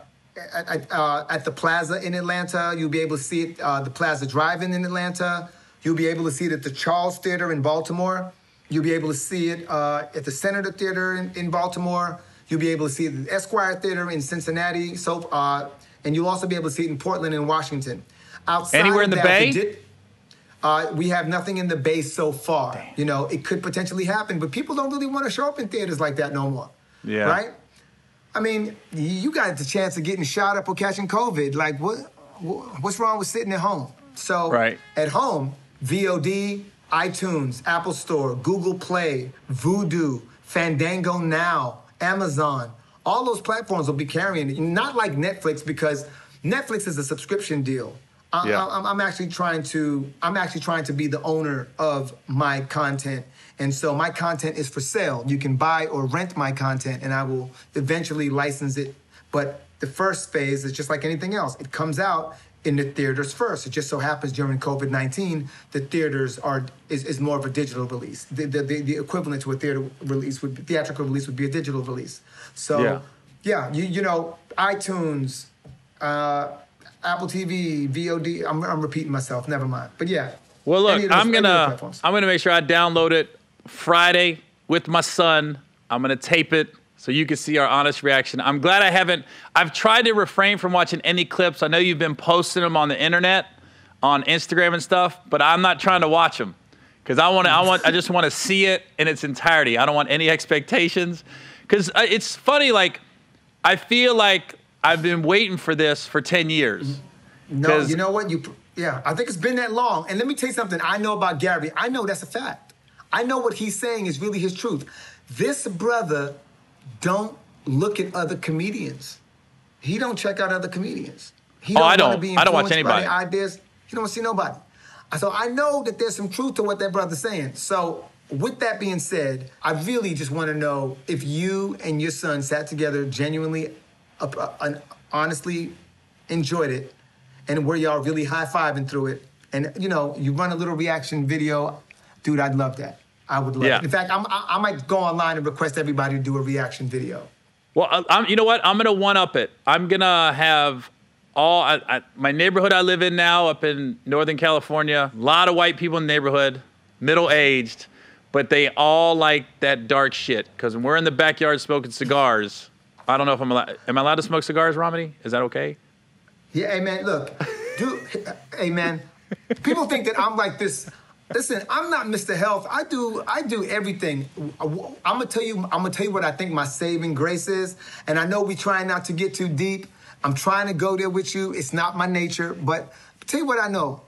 B: at, at, uh, at the Plaza in Atlanta. You'll be able to see it uh, the Plaza Drive-In in Atlanta. You'll be able to see it at the Charles Theater in Baltimore. You'll be able to see it uh, at the Senator Theater in, in Baltimore. You'll be able to see it at the Esquire Theater in Cincinnati. So, uh, and you'll also be able to see it in Portland and Washington. Outside
A: Anywhere in the
B: that,
A: Bay?
B: di- uh, we have nothing in the Bay so far. You know, it could potentially happen, but people don't really want to show up in theaters like that no more.
A: Yeah.
B: Right? I mean, you got the chance of getting shot up or catching COVID. Like, what? What's wrong with sitting at home? So,
A: Right.
B: at home, VOD, iTunes, Apple Store, Google Play, Vudu, Fandango Now, Amazon, all those platforms will be carrying it. Not like Netflix because Netflix is a subscription deal. I,
A: Yeah.
B: I, I'm, actually trying to. I'm actually trying to be the owner of my content, and so my content is for sale. You can buy or rent my content, and I will eventually license it. But the first phase is just like anything else. It comes out in the theaters first. It just so happens during COVID nineteen, the theaters are is, is more of a digital release. The, the, the, the equivalent to a theater release would be theatrical release would be a digital release. So
A: Yeah.
B: yeah, you you know iTunes, uh, Apple TV, VOD. I'm, I'm repeating myself. Never mind. But yeah.
A: Well, look,
B: those-
A: I'm
B: any of those
A: gonna. I'm gonna make sure I download it Friday with my son. I'm gonna tape it so you can see our honest reaction. I'm glad I haven't. I've tried to refrain from watching any clips. I know you've been posting them on the internet, on Instagram and stuff, but I'm not trying to watch them because I want to. I want. I just want to see it in its entirety. I don't want any expectations because uh, it's funny. Like I feel like I've been waiting for this for ten years.
B: No, you know what? You yeah, I think it's been that long. And let me tell you something. I know about Gary. I know that's a fact. I know what he's saying is really his truth. This brother don't look at other comedians. He don't check out other comedians. He
A: Oh, I
B: wanna
A: don't.
B: Be
A: I don't watch anybody.
B: Ideas. He don't see nobody. So I know that there's some truth to what that brother's saying. So with that being said, I really just want to know if you and your son sat together genuinely, Uh, and honestly enjoyed it, and were y'all really high fiving through it, and you know you run a little reaction video, dude. I'd love that. I would love
A: Yeah.
B: it. In fact, I'm, I, I might go online and request everybody to do a reaction video.
A: Well, I- I'm, you know what? I'm gonna one up it. I'm gonna have all I, I, my neighborhood I live in now, up in Northern California. A lot of white people in the neighborhood, middle aged, but they all like that dark shit. Because when we're in the backyard smoking cigars, I don't know if I'm allowed. Am I allowed to smoke cigars, Romany? Is that okay?
B: Yeah, hey man, look, dude, hey man, people think that I'm like this. Listen, I'm not Mr. Health. I do, I do everything. I'm gonna tell you, I'm gonna tell you what I think my saving grace is. And I know we're trying not to get too deep. I'm trying to go there with you. It's not my nature, but tell you what I know.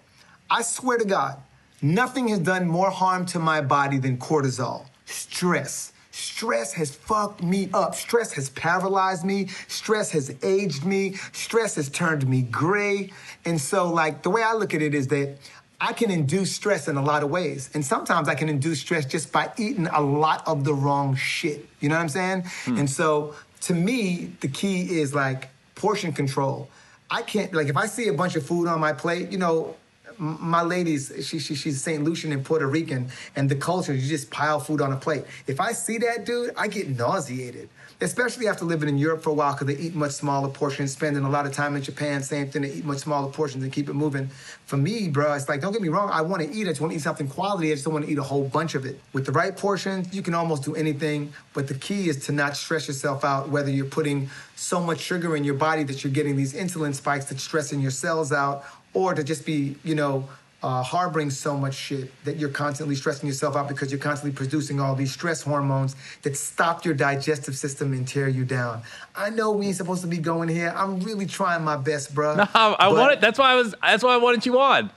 B: I swear to God, nothing has done more harm to my body than cortisol. Stress. Stress has fucked me up. Stress has paralyzed me. Stress has aged me. Stress has turned me gray. And so, like, the way I look at it is that I can induce stress in a lot of ways. And sometimes I can induce stress just by eating a lot of the wrong shit. You know what I'm saying? Hmm. And so, to me, the key is like portion control. I can't, like, if I see a bunch of food on my plate, you know, my lady's she, she she's St. Lucian and Puerto Rican, and the culture you just pile food on a plate. If I see that dude, I get nauseated. Especially after living in Europe for a while, because they eat much smaller portions. Spending a lot of time in Japan, same thing. They eat much smaller portions and keep it moving. For me, bro, it's like don't get me wrong. I want to eat. I just want to eat something quality. I just don't want to eat a whole bunch of it. With the right portions, you can almost do anything. But the key is to not stress yourself out. Whether you're putting so much sugar in your body that you're getting these insulin spikes that's stressing your cells out, or to just be, you know, uh, harboring so much shit that you're constantly stressing yourself out because you're constantly producing all these stress hormones that stop your digestive system and tear you down. I know we ain't supposed to be going here. I'm really trying my best, bro.
A: No, I wanted. That's why I was. That's why I wanted you on.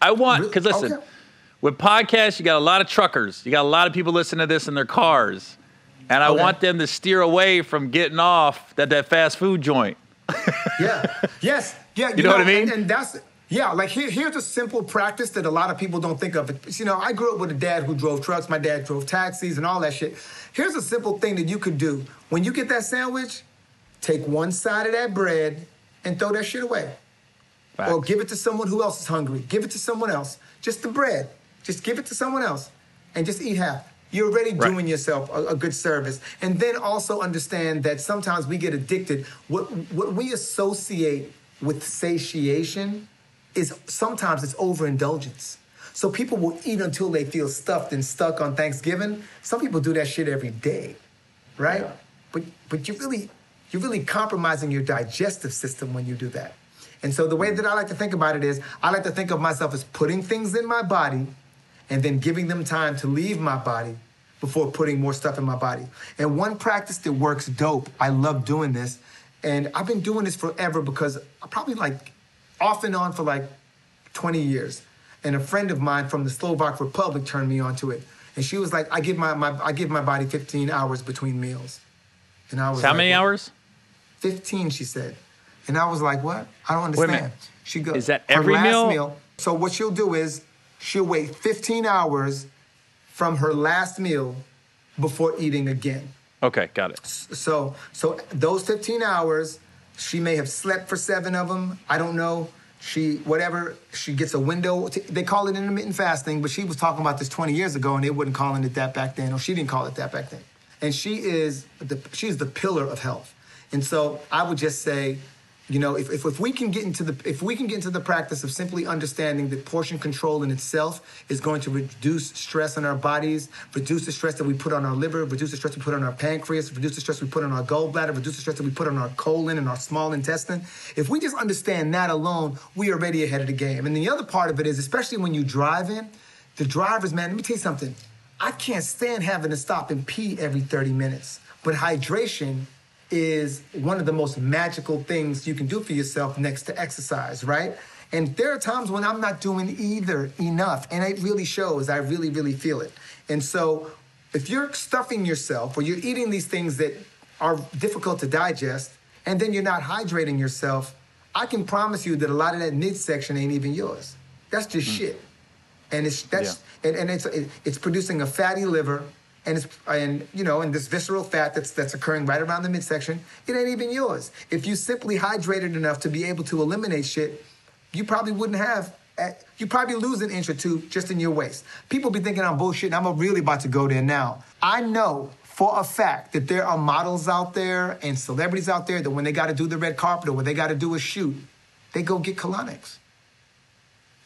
A: I want because listen, okay. with podcasts, you got a lot of truckers. You got a lot of people listening to this in their cars, and I okay. want them to steer away from getting off that that fast food joint.
B: yeah. Yes. Yeah.
A: You, you know, know, what I mean?
B: And, and that's yeah, like here, here's a simple practice that a lot of people don't think of. You know, I grew up with a dad who drove trucks. My dad drove taxis and all that shit. Here's a simple thing that you could do. When you get that sandwich, take one side of that bread and throw that shit away. Facts. Or give it to someone who else is hungry. Give it to someone else. Just the bread. Just give it to someone else and just eat half. You're already right. doing yourself a, a, good service. And then also understand that sometimes we get addicted. What, what we associate with satiation is sometimes it's overindulgence. So people will eat until they feel stuffed and stuck on Thanksgiving. Some people do that shit every day, right? Yeah. But but you really you're really compromising your digestive system when you do that. And so the way that I like to think about it is I like to think of myself as putting things in my body and then giving them time to leave my body before putting more stuff in my body. And one practice that works dope, I love doing this, and I've been doing this forever because I probably like off and on for like 20 years. And a friend of mine from the Slovak Republic turned me onto it. And she was like, I give my, my I give my body 15 hours between meals.
A: And I was How like, many hours?
B: 15, she said. And I was like, what? I don't understand.
A: She goes, Is that every meal? meal?
B: So what she'll do is she'll wait 15 hours from her last meal before eating again.
A: Okay, got it.
B: So so those 15 hours she may have slept for seven of them. I don't know. She, whatever, she gets a window. To, they call it intermittent fasting, but she was talking about this 20 years ago and they wasn't calling it that back then, or she didn't call it that back then. And she is the, she is the pillar of health. And so I would just say, you know, if, if, if, we can get into the if we can get into the practice of simply understanding that portion control in itself is going to reduce stress on our bodies, reduce the stress that we put on our liver, reduce the stress we put on our pancreas, reduce the stress we put on our gallbladder, reduce the stress that we put on our colon and our small intestine. If we just understand that alone, we are already ahead of the game. And the other part of it is, especially when you drive in, the drivers, man, let me tell you something. I can't stand having to stop and pee every 30 minutes. But hydration is one of the most magical things you can do for yourself next to exercise, right? And there are times when I'm not doing either enough, and it really shows. I really, really feel it. And so, if you're stuffing yourself or you're eating these things that are difficult to digest, and then you're not hydrating yourself, I can promise you that a lot of that midsection ain't even yours. That's just mm. shit. And it's that's yeah. and, and it's it's producing a fatty liver and it's and you know and this visceral fat that's that's occurring right around the midsection it ain't even yours. If you simply hydrated enough to be able to eliminate shit you probably wouldn't have eh, you probably lose an inch or two just in your waist. People be thinking i'm bullshit i'm really about to go there now. I know for a fact that there are models out there and celebrities out there that when they got to do the red carpet or when they got to do a shoot they go get colonics.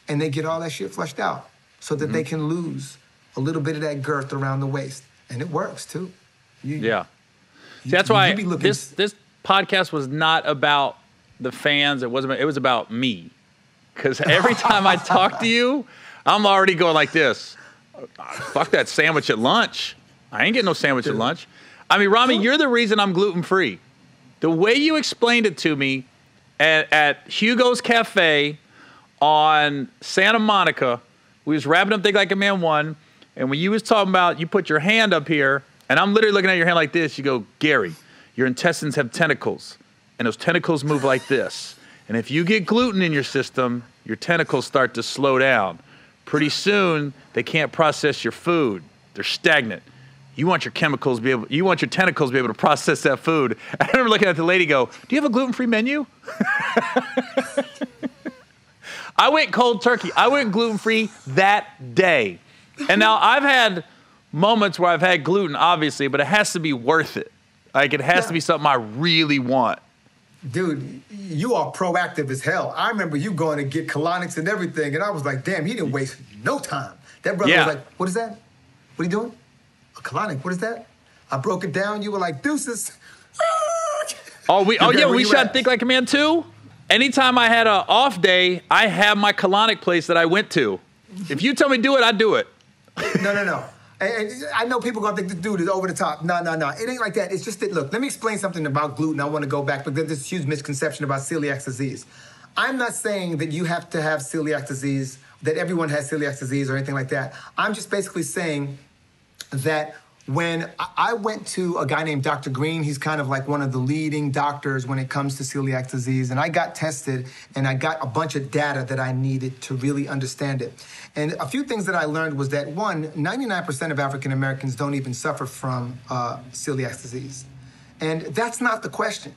B: And they get all that shit flushed out so that mm-hmm. they can lose a little bit of that girth around the waist and it works too.
A: You, yeah. See, that's why this this podcast was not about the fans. It wasn't. It was about me. Because every time I talk to you, I'm already going like this. Fuck that sandwich at lunch. I ain't getting no sandwich Dude. at lunch. I mean, Rami, you're the reason I'm gluten free. The way you explained it to me at, at Hugo's Cafe on Santa Monica, we was wrapping up Think Like a Man one and when you was talking about you put your hand up here, and I'm literally looking at your hand like this, you go, Gary, your intestines have tentacles, and those tentacles move like this. And if you get gluten in your system, your tentacles start to slow down. Pretty soon, they can't process your food. They're stagnant. You want your chemicals be able, you want your tentacles to be able to process that food. I remember looking at the lady go, Do you have a gluten free menu? I went cold turkey. I went gluten free that day. And now I've had moments where I've had gluten, obviously, but it has to be worth it. Like it has yeah. to be something I really want.
B: Dude, you are proactive as hell. I remember you going to get colonics and everything, and I was like, damn, he didn't waste no time. That brother yeah. was like, what is that? What are you doing? A colonic, what is that? I broke it down. You were like, deuces.
A: Oh, we. Oh, yeah. We shot
B: at?
A: Think Like a Man too. Anytime I had a off day, I have my colonic place that I went to. If you tell me do it, I do it.
B: No, no, no. And I know people gonna think this dude is over the top. No, no, no. It ain't like that. It's just that. Look, let me explain something about gluten. I want to go back, but there's this huge misconception about celiac disease. I'm not saying that you have to have celiac disease, that everyone has celiac disease or anything like that. I'm just basically saying that when I- went to a guy named Dr. Green, he's kind of like one of the leading doctors when it comes to celiac disease, and I got tested and I got a bunch of data that I needed to really understand it. And a few things that I learned was that one, 99% of African Americans don't even suffer from uh, celiac disease. And that's not the question.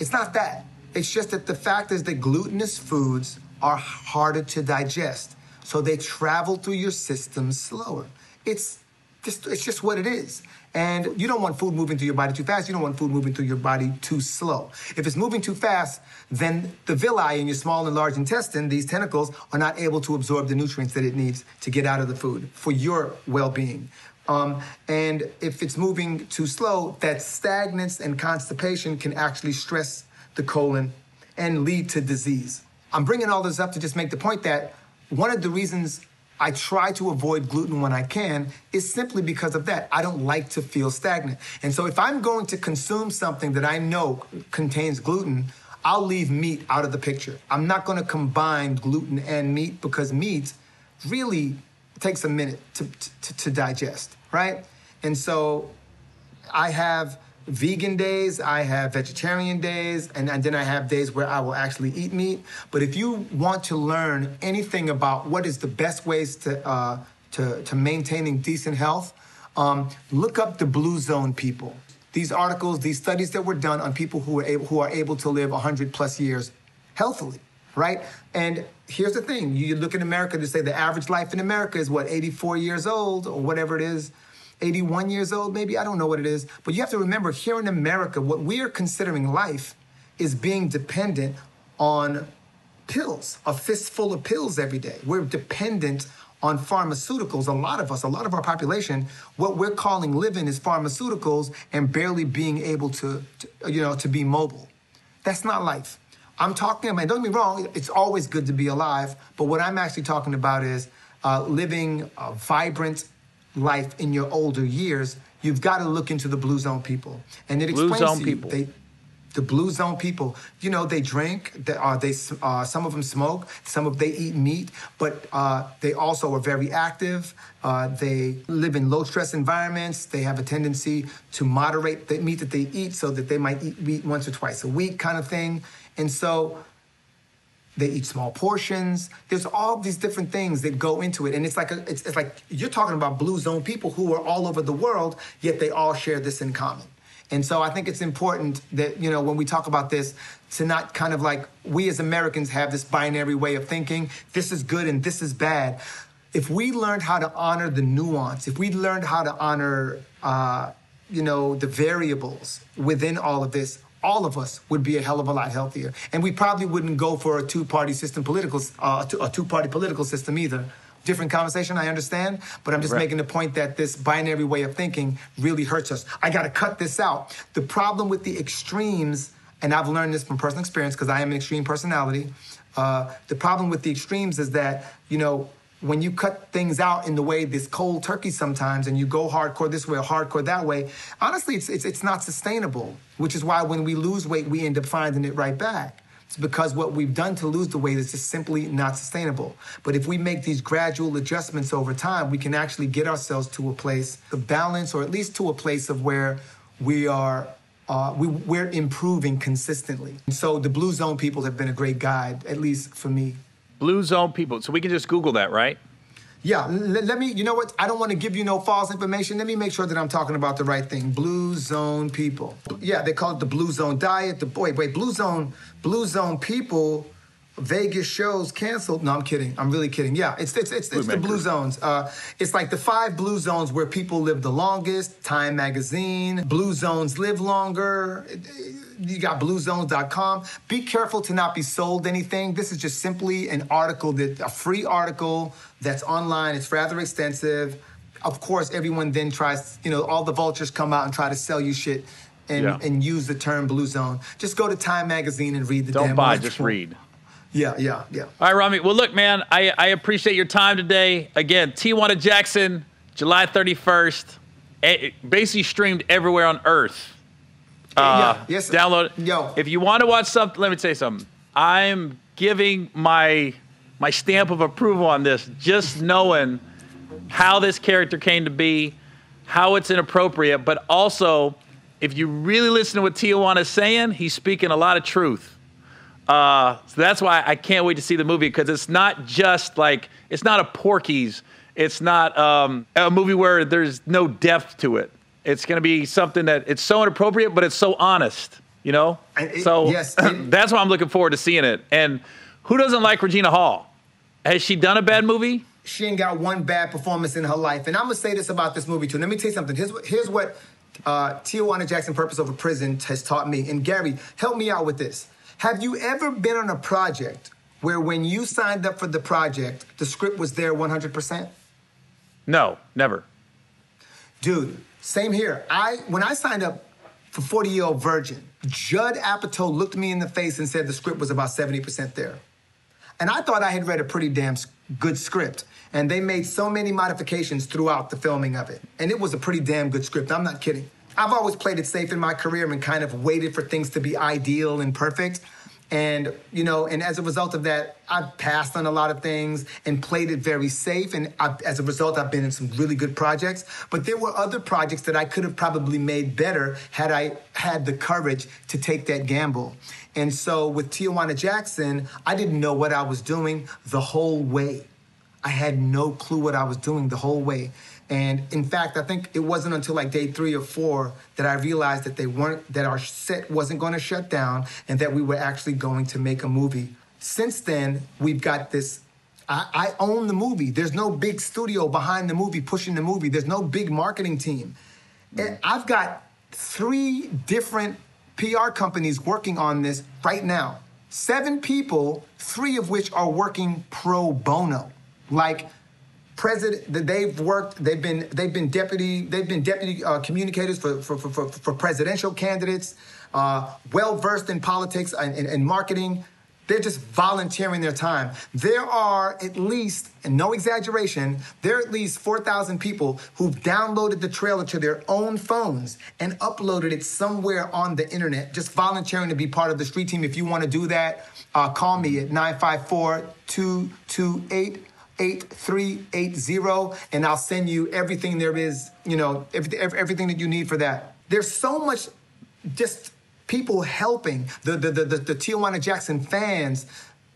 B: It's not that. It's just that the fact is that glutinous foods are harder to digest. So they travel through your system slower. It's just, it's just what it is. And you don't want food moving through your body too fast. You don't want food moving through your body too slow. If it's moving too fast, then the villi in your small and large intestine, these tentacles, are not able to absorb the nutrients that it needs to get out of the food for your well being. Um, and if it's moving too slow, that stagnance and constipation can actually stress the colon and lead to disease. I'm bringing all this up to just make the point that one of the reasons I try to avoid gluten when I can is simply because of that. I don't like to feel stagnant. And so if I'm going to consume something that I know contains gluten, I'll leave meat out of the picture. I'm not going to combine gluten and meat because meat really takes a minute to, to, to digest, right? And so I have vegan days, I have vegetarian days, and, and then I have days where I will actually eat meat. But if you want to learn anything about what is the best ways to uh, to, to maintaining decent health, um, look up the blue zone people. These articles, these studies that were done on people who are able, who are able to live 100 plus years healthily, right? And here's the thing: you look in America to say the average life in America is what 84 years old or whatever it is. 81 years old, maybe. I don't know what it is. But you have to remember here in America, what we are considering life is being dependent on pills, a fistful of pills every day. We're dependent on pharmaceuticals. A lot of us, a lot of our population, what we're calling living is pharmaceuticals and barely being able to, to you know, to be mobile. That's not life. I'm talking about, don't get me wrong, it's always good to be alive, but what I'm actually talking about is uh, living a vibrant life in your older years. You've got to look into the blue zone people. And it
A: Blue
B: explains to you,
A: people.
B: they, the blue zone people, you know, they drink. They, uh, they uh, some of them smoke. Some of they eat meat, but uh, they also are very active. Uh, they live in low stress environments. They have a tendency to moderate the meat that they eat, so that they might eat meat once or twice a week, kind of thing. And so they eat small portions. There's all these different things that go into it, and it's like a, it's, it's like you're talking about blue zone people who are all over the world, yet they all share this in common. And so I think it's important that you know when we talk about this to not kind of like we as Americans have this binary way of thinking. This is good and this is bad. If we learned how to honor the nuance, if we learned how to honor, uh, you know, the variables within all of this, all of us would be a hell of a lot healthier. And we probably wouldn't go for a two-party system political, uh, a two-party political system either. Different conversation, I understand, but I'm just
A: Right.
B: making the point that this binary way of thinking really hurts us. I got to cut this out. The problem with the extremes, and I've learned this from personal experience because I am an extreme personality. Uh, the problem with the extremes is that you know when you cut things out in the way this cold turkey sometimes and you go hardcore this way or hardcore that way honestly it's, it's, it's not sustainable which is why when we lose weight we end up finding it right back. It's because what we've done to lose the weight is just simply not sustainable. But if we make these gradual adjustments over time we can actually get ourselves to a place of balance or at least to a place of where we are uh, we, we're improving consistently. And so the blue zone people have been a great guide at least for me
A: Blue zone people. So we can just Google that, right?
B: Yeah, let me, you know what? I don't want to give you no false information. Let me make sure that I'm talking about the right thing. Blue zone people. Yeah, they call it the blue zone diet. The boy, wait, blue zone, blue zone people. Vegas shows canceled. No, I'm kidding. I'm really kidding. Yeah, it's it's it's, it's the
A: Blue
B: zones. Uh, it's like the five blue zones where people live the longest. Time Magazine. Blue zones live longer. You got bluezones.com. Be careful to not be sold anything. This is just simply an article that a free article that's online. It's rather extensive. Of course, everyone then tries, you know, all the vultures come out and try to sell you shit and,
A: Yeah.
B: and use the term blue zone. Just go to Time Magazine and read the
A: Don't
B: damn
A: buy,
B: article.
A: just read.
B: Yeah, yeah, yeah.
A: All right, Rami. Well, look, man, I, I appreciate your time today. Again, Tijuana Jackson, July 31st. Eh, basically streamed everywhere on Earth. Uh,
B: yeah, yes.
A: Download.
B: Yo.
A: If you want to watch something, let me tell you something. I'm giving my my stamp of approval on this, just knowing how this character came to be, how it's inappropriate, but also if you really listen to what Tijuana is saying, he's speaking a lot of truth. Uh, so that's why I can't wait to see the movie because it's not just like it's not a Porky's. It's not um, a movie where there's no depth to it. It's going to be something that it's so inappropriate, but it's so honest. You know.
B: And it-
A: so
B: yes, it-
A: that's why I'm looking forward to seeing it. And who doesn't like Regina Hall? Has she done a bad movie?
B: she ain't got one bad performance in her life. And I'm gonna say this about this movie too. Let me tell you something. Here's what here's what uh, Tijuana Jackson Purpose Over Prison has taught me. And Gary, help me out with this. Have you ever been on a project where when you signed up for the project, the script was there 100%?
A: No, never.
B: Dude, same here. I when I signed up for 40 Year Old Virgin, Judd Apatow looked me in the face and said the script was about 70% there. And I thought I had read a pretty damn good script. And they made so many modifications throughout the filming of it. And it was a pretty damn good script. I'm not kidding. I've always played it safe in my career and kind of waited for things to be ideal and perfect. And, you know, and as a result of that, I've passed on a lot of things and played it very safe. And I, as a result, I've been in some really good projects. But there were other projects that I could have probably made better had I had the courage to take that gamble. And so with Tijuana Jackson, I didn't know what I was doing the whole way. I had no clue what I was doing the whole way. And in fact, I think it wasn't until like day three or four that I realized that they weren't, that our set wasn't going to shut down and that we were actually going to make a movie. Since then, we've got this. I, I own the movie. There's no big studio behind the movie pushing the movie. There's no big marketing team. Mm. And I've got three different PR companies working on this right now. Seven people, three of which are working pro bono. Like president, that they've worked, they've been they've been deputy, they've been deputy uh, communicators for, for, for, for, for presidential candidates, uh, well versed in politics and, and, and marketing. They're just volunteering their time. There are at least, and no exaggeration, there are at least 4,000 people who've downloaded the trailer to their own phones and uploaded it somewhere on the internet, just volunteering to be part of the street team. If you want to do that, uh, call me at 954 228 8380 and I'll send you everything there is, you know, everything, that you need for that. There's so much just people helping the the the, the, the Tijuana Jackson fans.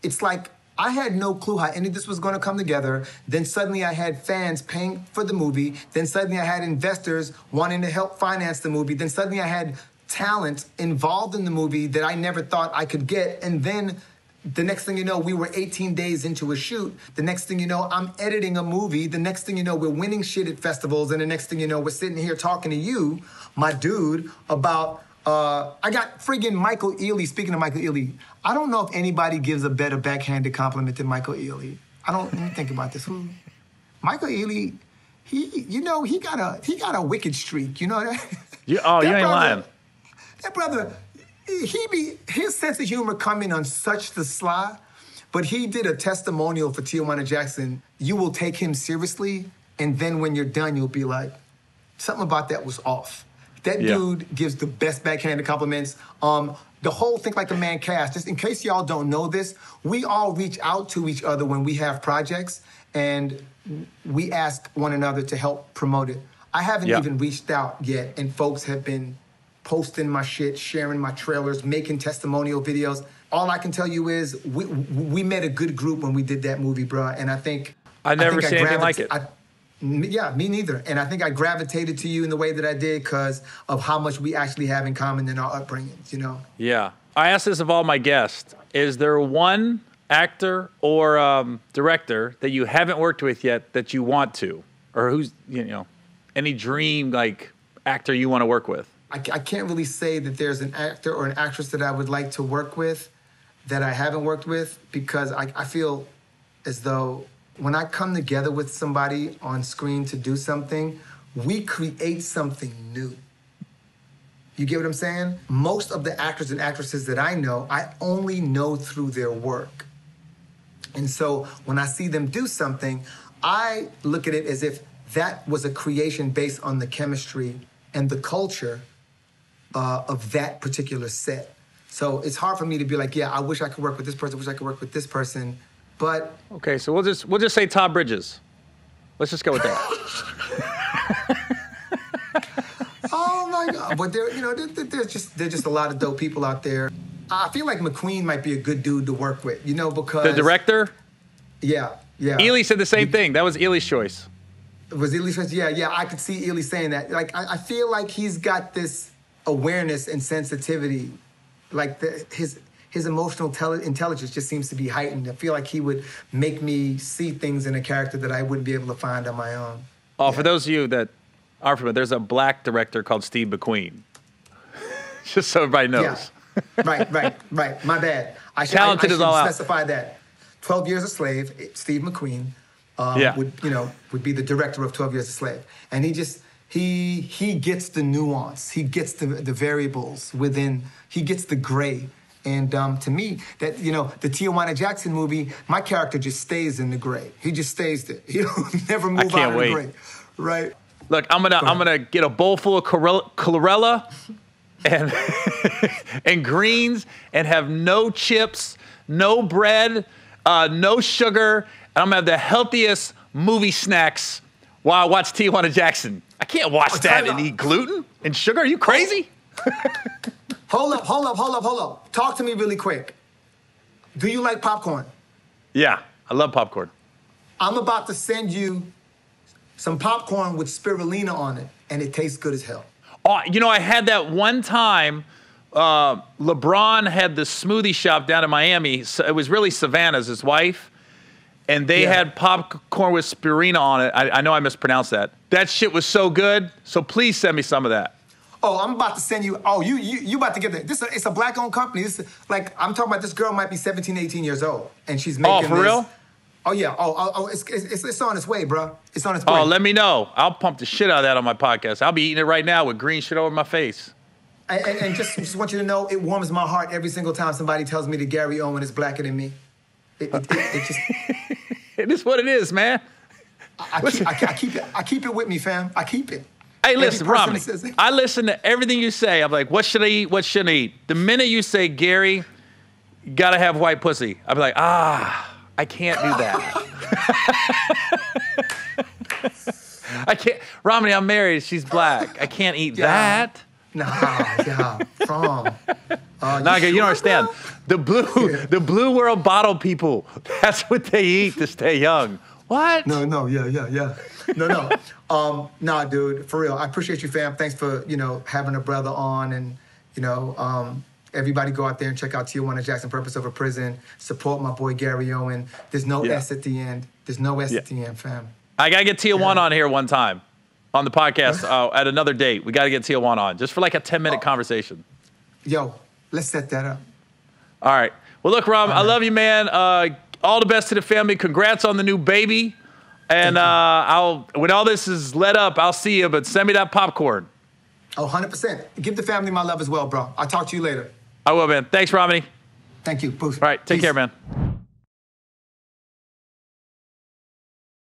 B: It's like I had no clue how any of this was going to come together. Then suddenly I had fans paying for the movie. Then suddenly I had investors wanting to help finance the movie. Then suddenly I had talent involved in the movie that I never thought I could get. And then the next thing you know, we were 18 days into a shoot. The next thing you know, I'm editing a movie. The next thing you know, we're winning shit at festivals. And the next thing you know, we're sitting here talking to you, my dude, about. Uh, I got friggin' Michael Ealy. Speaking of Michael Ealy, I don't know if anybody gives a better backhanded compliment than Michael Ealy. I don't. Let me think about this. Who? Michael Ealy. He, you know, he got a he got a wicked streak. You know that.
A: You, oh, you ain't
B: brother-
A: lying.
B: That brother, he be his sense of humor coming on such the sly, but he did a testimonial for Tijuana Jackson. You will take him seriously, and then when you're done, you'll be like, something about that was off. That
A: Yeah.
B: dude gives the best backhanded compliments. Um, the whole Think Like a Man cast, just in case y'all don't know this, we all reach out to each other when we have projects and we ask one another to help promote it. I haven't
A: Yeah.
B: even reached out yet, and folks have been posting my shit, sharing my trailers, making testimonial videos. All I can tell you is we we met a good group when we did that movie, bruh. And I think
A: I never seen anything like it.
B: I- yeah, me neither. And I think I gravitated to you in the way that I did because of how much we actually have in common in our upbringings. You know.
A: Yeah. I ask this of all my guests. Is there one actor or um, director that you haven't worked with yet that you want to? Or who's, you know, any dream like actor you want to work with?
B: I, I can't really say that there's an actor or an actress that I would like to work with that I haven't worked with because I, I feel as though when I come together with somebody on screen to do something, we create something new. You get what I'm saying? Most of the actors and actresses that I know, I only know through their work. And so when I see them do something, I look at it as if that was a creation based on the chemistry and the culture uh, of that particular set. So it's hard for me to be like, yeah, I wish I could work with this person, I wish I could work with this person, but
A: Okay, so we'll just we'll just say Todd Bridges. Let's just go with that.
B: oh my god! But there, you know, there, there- there's just there's just a lot of dope people out there. I feel like McQueen might be a good dude to work with, you know, because
A: the director,
B: Yeah, yeah.
A: Ealy said the same thing. That was Ealy's choice.
B: Was Ealy Smith? Yeah, yeah, I could see Ealy saying that. Like, I, I feel like he's got this awareness and sensitivity. Like, the, his his emotional tele- intelligence just seems to be heightened. I feel like he would make me see things in a character that I wouldn't be able to find on my own.
A: Oh, for those of you that aren't familiar, there's a black director called Steve McQueen. just so everybody knows.
B: Yeah. right, right, right. My bad. I should,
A: Talented
B: I, I
A: as all
B: should
A: out.
B: that. Twelve Years a Slave. Steve McQueen. Um,
A: Yeah.
B: Would you know would be the director of Twelve Years a Slave, and he just he he gets the nuance. He gets the the variables within. He gets the gray. And um, to me, that you know, the Tijuana Jackson movie, my character just stays in the gray. He just stays there. He don't never move out of
A: wait.
B: the gray. Right.
A: Look, I'm gonna I'm gonna get a bowl full of chlorella- chlorella and and greens and have no chips, no bread, uh, no sugar, and I'm gonna have the healthiest movie snacks while I watch Tijuana Jackson. I can't watch
B: Oh,
A: that and
B: out.
A: eat gluten and sugar. Are you crazy?
B: Hold up, hold up, hold up, hold up. Talk to me really quick. Do you like popcorn?
A: Yeah, I love popcorn.
B: I'm about to send you some popcorn with spirulina on it, and it tastes good as hell.
A: Oh, you know, I had that one time. Uh, LeBron had the smoothie shop down in Miami. So it was really Savannah's, his wife, and they
B: Yeah.
A: had popcorn with spirina on it. I, I know I mispronounced that. That shit was so good. So please send me some of that.
B: Oh, I'm about to send you. Oh, you you you about to get that? This it's a black-owned company. This like I'm talking about. This girl might be 17, 18 years old, and she's oh, making.
A: Oh, for
B: this-
A: real?
B: Oh yeah. Oh, oh, oh it's, it's it's on its way, bro. It's on its way.
A: Oh, let me know. I'll pump the shit out of that on my podcast. I'll be eating it right now with green shit over my face.
B: and, and, and just just want you to know, it warms my heart every single time somebody tells me that Gary Owen is blacker than me. It, it, it, it just
A: It is what it is, man.
B: I keep, I, I keep it I keep it with me, fam. I keep it.
A: Hey,
B: Every
A: listen, Romany.
B: that says it.
A: I listen to everything you say. I'm like, what should I eat? What shouldn't I eat? The minute you say, Gary, you gotta have white pussy, I'm like, ah, I can't do that. I can't. Romany, I'm married. She's black. I can't eat
B: Yeah.
A: that.
B: Nah, yeah, from. Uh,
A: Naga, you
B: sure,
A: don't understand.
B: bro?
A: The blue, the blue world bottle people. That's what they eat to stay young. What?
B: No, no, yeah, yeah, yeah. No, no. um, nah, dude, for real. I appreciate you, fam. Thanks for, you know, having a brother on and, you know, um, everybody go out there and check out Tijuana Jackson Purpose Over Prison. Support my boy Gary Owen. There's no
A: Yeah.
B: S at the end. There's no S
A: Yeah.
B: at the end, fam.
A: I gotta get Tijuana on here one time on the podcast uh, at another date. We gotta get Tijuana on just for like a 10 minute conversation.
B: Yo, let's set that up.
A: All right. Well, look, Rob, I love you, man. Uh, all the best to the family. Congrats on the new baby. And uh, I'll when all this is let up, I'll see you. But send me that popcorn.
B: Oh, 100%. Give the family my love as well, bro. I'll talk to you later.
A: I will, man. Thanks, Romany.
B: Thank you. Boost.
A: All right. Take
B: Peace.
A: care, man.